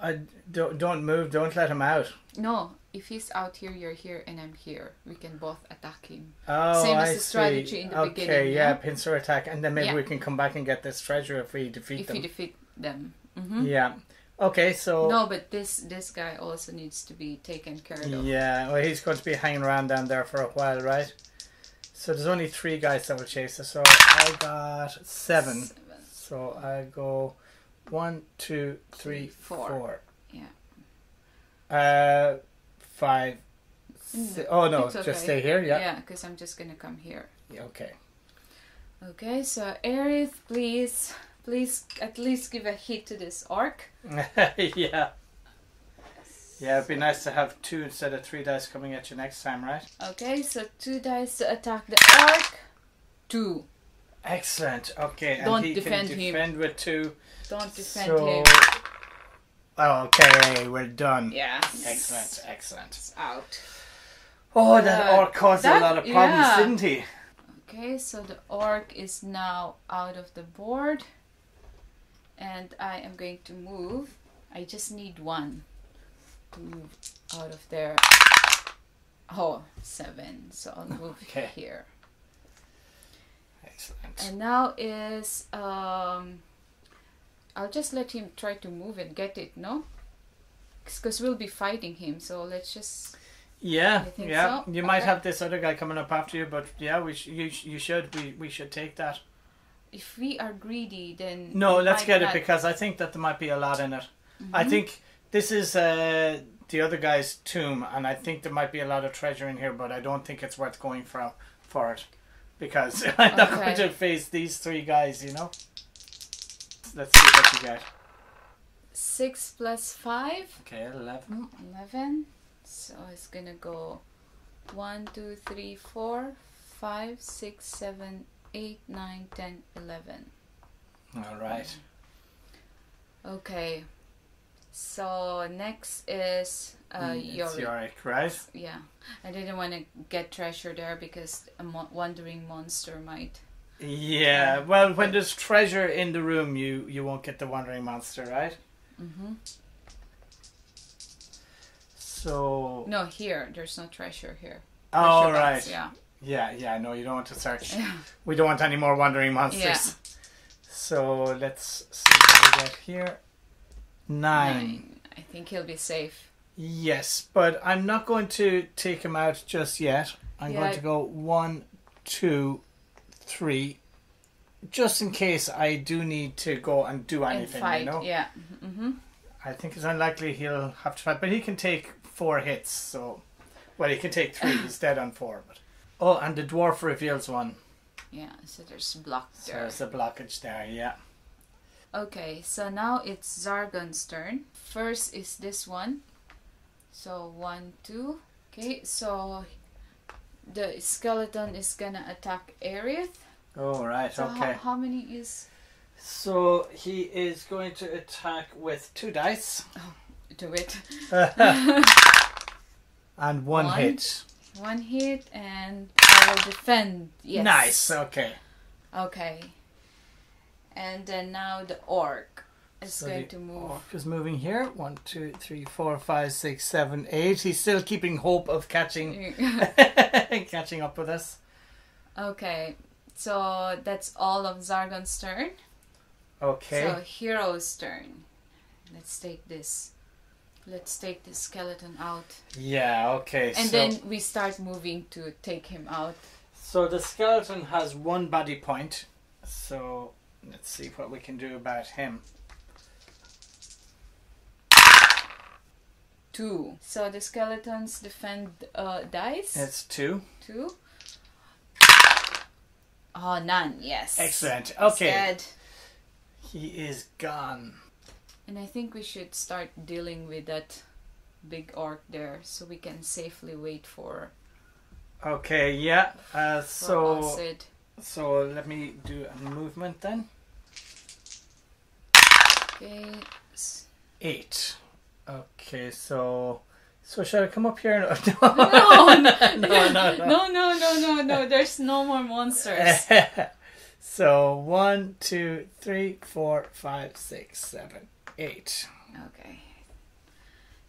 I don't don't move, don't let him out. no. If he's out here, you're here, and I'm here. We can both attack him. Oh, Same as I the strategy see. in the okay, beginning, yeah, yeah? pincer attack, and then maybe Yeah. we can come back and get this treasure if we defeat them. if them. you defeat them. hmm Yeah. Okay, so No, but this this guy also needs to be taken care of. yeah, well, he's going to be hanging around down there for a while, right? So there's only three guys that will chase us. So I got seven. Seven. So I go one, two, three, Four. four. Yeah. Uh, five. si- oh no, It's just stay here. Yeah. Yeah, because I'm just gonna come here. Yeah, Okay. Okay, so Aerith, please, please at least give a hit to this orc. (laughs) yeah. Yeah, it'd be nice to have two instead of three dice coming at you next time, right? Okay, so two dice to attack the orc. Two. Excellent. Okay, and Don't he defend can him. defend with two. Don't defend so, him. Oh, okay, we're done. Yeah. Excellent, excellent. It's out. Oh, that Uh, orc caused that- a lot of problems, yeah. didn't he? Okay, so the orc is now out of the board. And I am going to move. I just need one to move out of there. Oh, seven. So I'll move (laughs) Okay. here. Excellent. And now is um I'll just let him try to move and get it, no? Because we'll be fighting him, so let's just. Yeah, yeah. so? You might Okay. have this other guy coming up after you, but yeah, we sh- you sh- you should we we should take that. If we are greedy, then. No, let's get it because I think that there might be a lot in it. I Mhm. think this is uh, the other guy's tomb, and I think there might be a lot of treasure in here, but I don't think it's worth going for for it because I'm not going to face these three guys. You know. Let's see what you get. Six plus five, Okay, eleven. eleven. So it's gonna go one, two, three, four, five, six, seven, eight, nine, ten, eleven. All right. Okay. So next is uh, Mm, Yorick. Yorick, right? Yeah, I didn't want to get treasure there because a mo- wandering monster might. Yeah. Well, when there's treasure in the room, you you won't get the wandering monster, right? Mm-hmm. So. No, here. There's no treasure here. oh, Treasure right. box, Yeah. Yeah, yeah, no, you don't want to search. (laughs) We don't want any more wandering monsters. Yeah. So let's see what we get here. Nine. Nine. I think he'll be safe. Yes, but I'm not going to take him out just yet. I'm Yeah. going to go one, two, three, just in case I do need to go and do And anything. fight. You know, Yeah. Mm-hmm. I think it's unlikely he'll have to fight, but he can take four hits. So, well, he can take three. (coughs) He's dead on four. But oh, and the dwarf reveals one. Yeah. So there's block So there. there's a blockage there. Yeah. Okay, so now it's Zargon's turn. First is this one. So one, two. Okay, so the skeleton is gonna attack Aerith. Oh right. So okay. how, how many is So he is going to attack with two dice oh, do it? (laughs) and one, One. hit. One hit and I will defend. Yes. Nice. Okay. Okay. And then now the orc is So going the to move. Orc is moving here. One, two, three, four, five, six, seven, eight. He's still keeping hope of catching (laughs) catching up with us. okay, so that's all of Zargon's turn. Okay. So hero's turn. Let's take this. Let's take this skeleton out. yeah. Okay. And so, then we start moving to take him out. so the skeleton has one body point. So let's see what we can do about him. Two. So the skeletons defend uh, dice. It's two. Two. Oh, none. Yes. Excellent. He's Okay. dead. He is gone. And I think we should start dealing with that big orc there, so we can safely wait for Okay. Yeah. Uh, so Osid. So let me do a movement then. Okay. Eight. Okay. So. So shall I come up here? No, no, no, no, no. no, no, no, no, no. There's no more monsters. so one, two, three, four, five, six, seven, eight. Okay.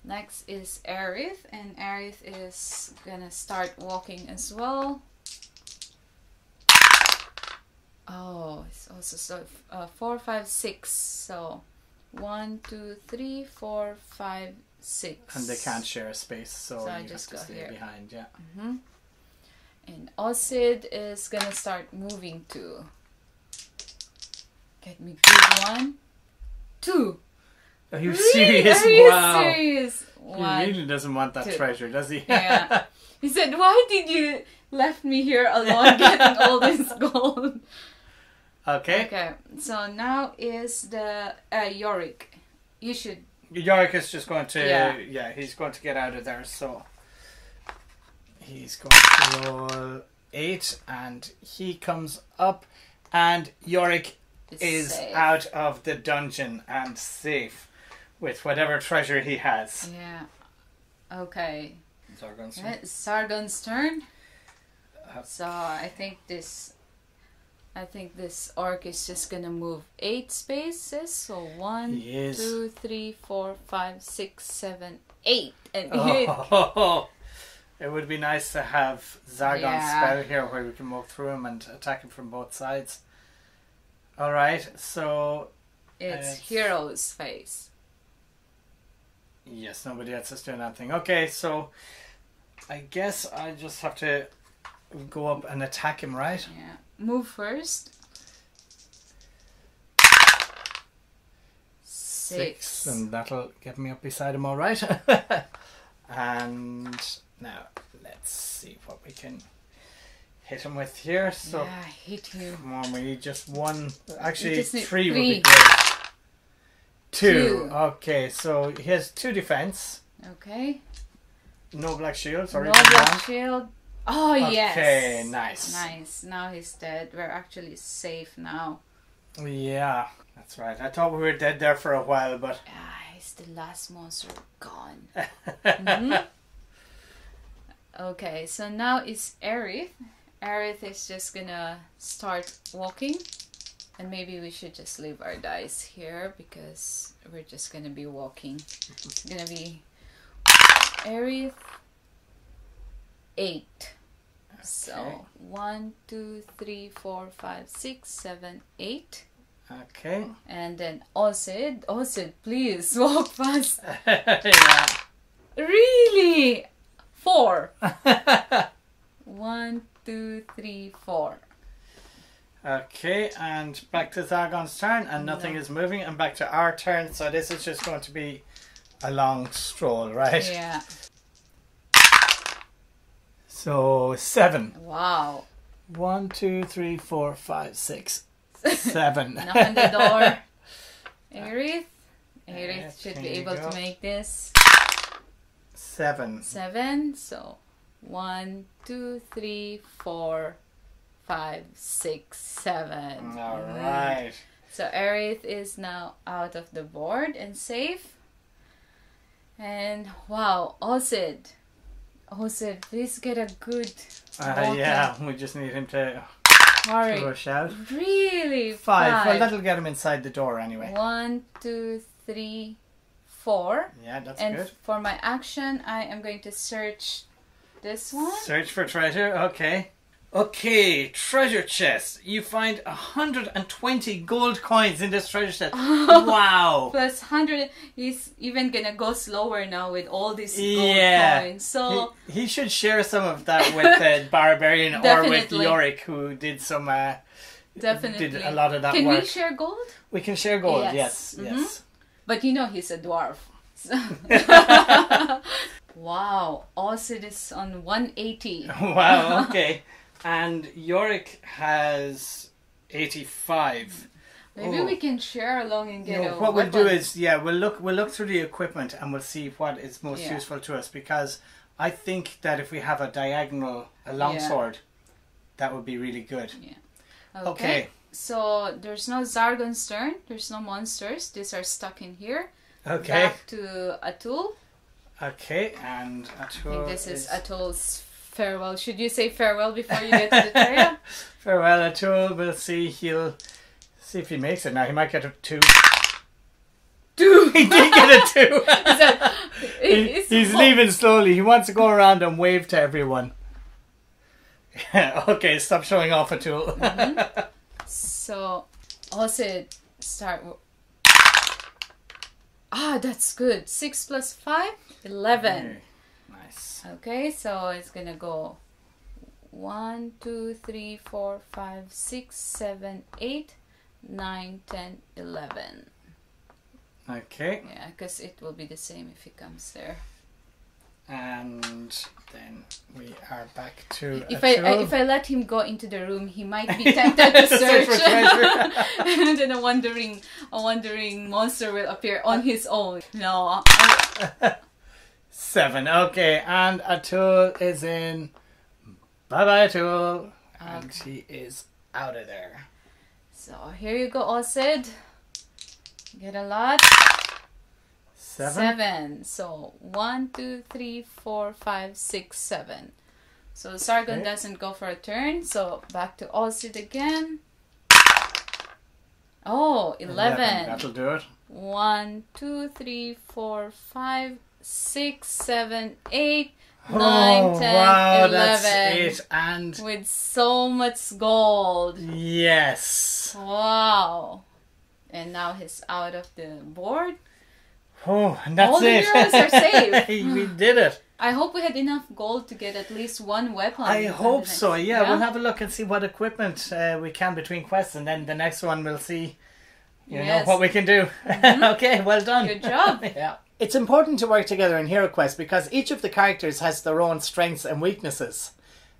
Next is Aerith, and Aerith is gonna start walking as well. Oh, it's also so uh, four, five, six. So one, two, three, four, five, six. And they can't share a space, so, So I just have to stay here. behind. Yeah. hmm And Osid is gonna start moving too. Get me good one, two. Are you Really? serious? Are you wow. serious? He really doesn't want that two. treasure, does he? Yeah. (laughs) He said, "Why did you left me here alone (laughs) getting all this gold?" Okay. Okay, so now is the uh, Yorick. You should. Yorick is just going to. Yeah. Yeah. he's going to get out of there. So he's going to roll eight, and he comes up, and Yorick Is is safe. out of the dungeon and safe with whatever treasure he has. Yeah. Okay. Zargon's Yeah, it's Zargon's turn. Uh, So I think this. I think this orc is just gonna move eight spaces. So one, two, three, four, five, six, seven, eight, and eight. Oh, (laughs) it would be nice to have Zargon's Yeah. spell here where we can walk through him and attack him from both sides. Alright, so It's Uh, hero's face. yes, nobody else is doing anything. Okay, so I guess I just have to go up and attack him, right? Yeah. Move first. Six. and that'll get me up beside him, alright? (laughs) and now let's see what we can hit him with here. So yeah, hit him. Come on, we need just one. Actually, just need three, would be three. great. Two. Two. Okay, so he has two defense, Okay. no black shield. Sorry. no black shield. Oh yes. Okay, nice. Nice. Now he's dead. We're actually safe now. Yeah, that's right. I thought we were dead there for a while, but Ah, he's the last monster gone. (laughs) Mhm. Okay, so now it's Aerith. Aerith is just gonna start walking. And maybe we should just leave our dice here because we're just gonna be walking. It's gonna be Aerith, eight. So one, two, three, four, five, six, seven, eight. Okay. And then Osid, Osid, please (laughs) walk fast. (laughs) yeah. Really? Four. (laughs) One, two, three, four. Okay, and back to Zargon's turn, and nothing is moving, and back to our turn. So this is just going to be a long stroll, right? Yeah. So seven. Wow. One, two, three, four, five, six, (laughs) seven. Knock on the door. (laughs) Aerith. Aerith should be able to make this. Seven. Seven. So one, two, three, four, five, six, seven. All mm. right. So Aerith is now out of the board and safe. And wow, Osid. Osid, please get a good Uh, yeah, we just need him to Hurry. rush out. Really? Five. Well, that'll get him inside the door anyway. One, two, three, four. Yeah, that's and good. for my action, I am going to search this one. Search for treasure. Okay. Okay, treasure chest. You find 120 gold coins in this treasure chest. (laughs) wow. Plus 100. He's even gonna go slower now with all these gold Yeah. coins. So, He, he should share some of that with the (laughs) barbarian or with Yorick, who did some. Uh, definitely. Did a lot of that Can work. we share gold? we can share gold. Yes. Yes. Yes. Mhm. But you know he's a dwarf. So- (laughs) wow. Osid is on 180. wow. Okay. And Yorick has 85. Maybe Oh. we can share along and get No, a what we'll do is, yeah, we'll look we'll look through the equipment and we'll see what is most Yeah. useful to us because I think that if we have a diagonal a longsword, that would be really good. Okay. Okay. So there's no Zargon's turn. There's no monsters. These are stuck in here. Okay. Back to Atul. Okay, and Atul. I think this is is Atul's farewell. Should you say farewell before you get to the trail? (laughs) farewell Atul. We'll see. He'll see if he makes it. Now he might get a two. Dude, (laughs) He did get a two. (laughs) That- He- he's leaving slowly. He wants to go around and wave to everyone. okay, stop showing off Atul. Mm-hmm. So, also start. Ah, that's good. Six plus five, eleven. Okay, so it's gonna go one, two, three, four, five, six, seven, eight, nine, ten, eleven. Okay, Yeah, because it will be the same if he comes there. and then we are back to If I, I if I let him go into the room, he might be (laughs) tempted to Search search, for treasure. (laughs) and then a wandering a wandering monster will appear on his own. No, I- Seven. Okay, and Atul is in. Bye bye, Atul. And she is out of there. so here you go, Osid. Get a lot. Seven. Seven. So one, two, three, four, five, six, seven. So Zargon Okay. doesn't go for a turn. So back to Osid again. Oh, 11. That'll do it. One, two, three, four, five, six, seven, eight, oh, nine, ten, wow, eleven. that's it. And With so much gold. yes. Wow. And now he's out of the board. Oh, and that's All the it. heroes are safe. (laughs) we did it. I hope we had enough gold to get at least one weapon. I hope so. Yeah, we'll have a look and see what equipment uh, we can between quests, and then the next one we'll see. You Yes. know what we can do. (laughs) okay, well done. Good job. (laughs) yeah. It's important to work together in Hero Quest because each of the characters has their own strengths and weaknesses.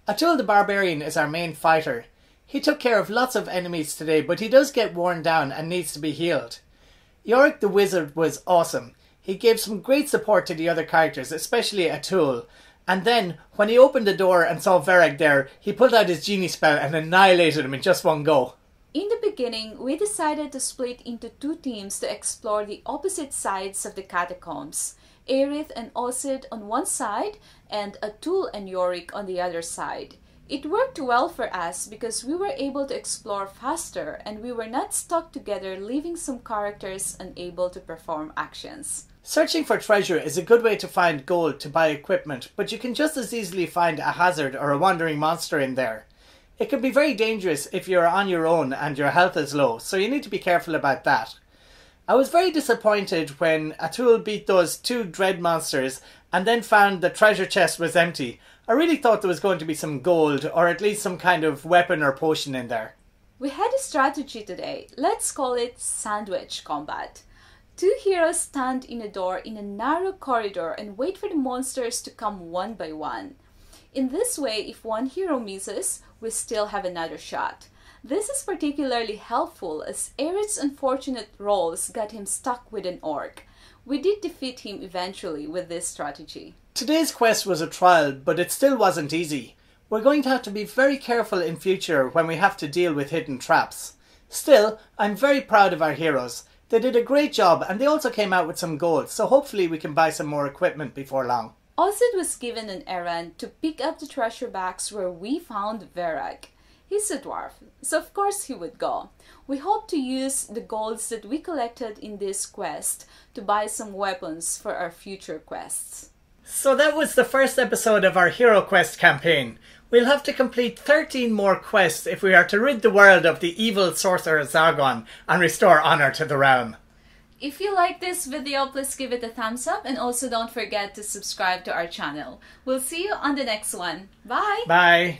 Atul the Barbarian is our main fighter. He took care of lots of enemies today, but he does get worn down and needs to be healed. Yorick the Wizard was awesome. He gave some great support to the other characters, especially Atul. And then, when he opened the door and saw Verag there, he pulled out his genie spell and annihilated him in just one go. In the beginning, we decided to split into two teams to explore the opposite sides of the catacombs. Aerith and Osid on one side, and Atul and Yorick on the other side. It worked well for us because we were able to explore faster and we were not stuck together, leaving some characters unable to perform actions. Searching for treasure is a good way to find gold to buy equipment, but you can just as easily find a hazard or a wandering monster in there. It can be very dangerous if you're on your own and your health is low, so you need to be careful about that. I was very disappointed when Atul beat those two dread monsters and then found the treasure chest was empty. I really thought there was going to be some gold or at least some kind of weapon or potion in there. We had a strategy today. Let's call it sandwich combat. Two heroes stand in a door in a narrow corridor and wait for the monsters to come one by one. In this way, if one hero misses, we still have another shot. This is particularly helpful as Aerith's unfortunate rolls got him stuck with an orc. We did defeat him eventually with this strategy. Today's quest was a trial, but it still wasn't easy. We're going to have to be very careful in future when we have to deal with hidden traps. Still, I'm very proud of our heroes. They did a great job and they also came out with some gold, so hopefully we can buy some more equipment before long. Osid was given an errand to pick up the treasure box where we found Verag. He's a dwarf, so of course he would go. We hope to use the golds that we collected in this quest to buy some weapons for our future quests. So that was the first episode of our Hero Quest campaign. We'll have to complete 13 more quests if we are to rid the world of the evil sorcerer Zargon and restore honor to the realm. If you like this video, please give it a thumbs up and also don't forget to subscribe to our channel. We'll see you on the next one. Bye! Bye.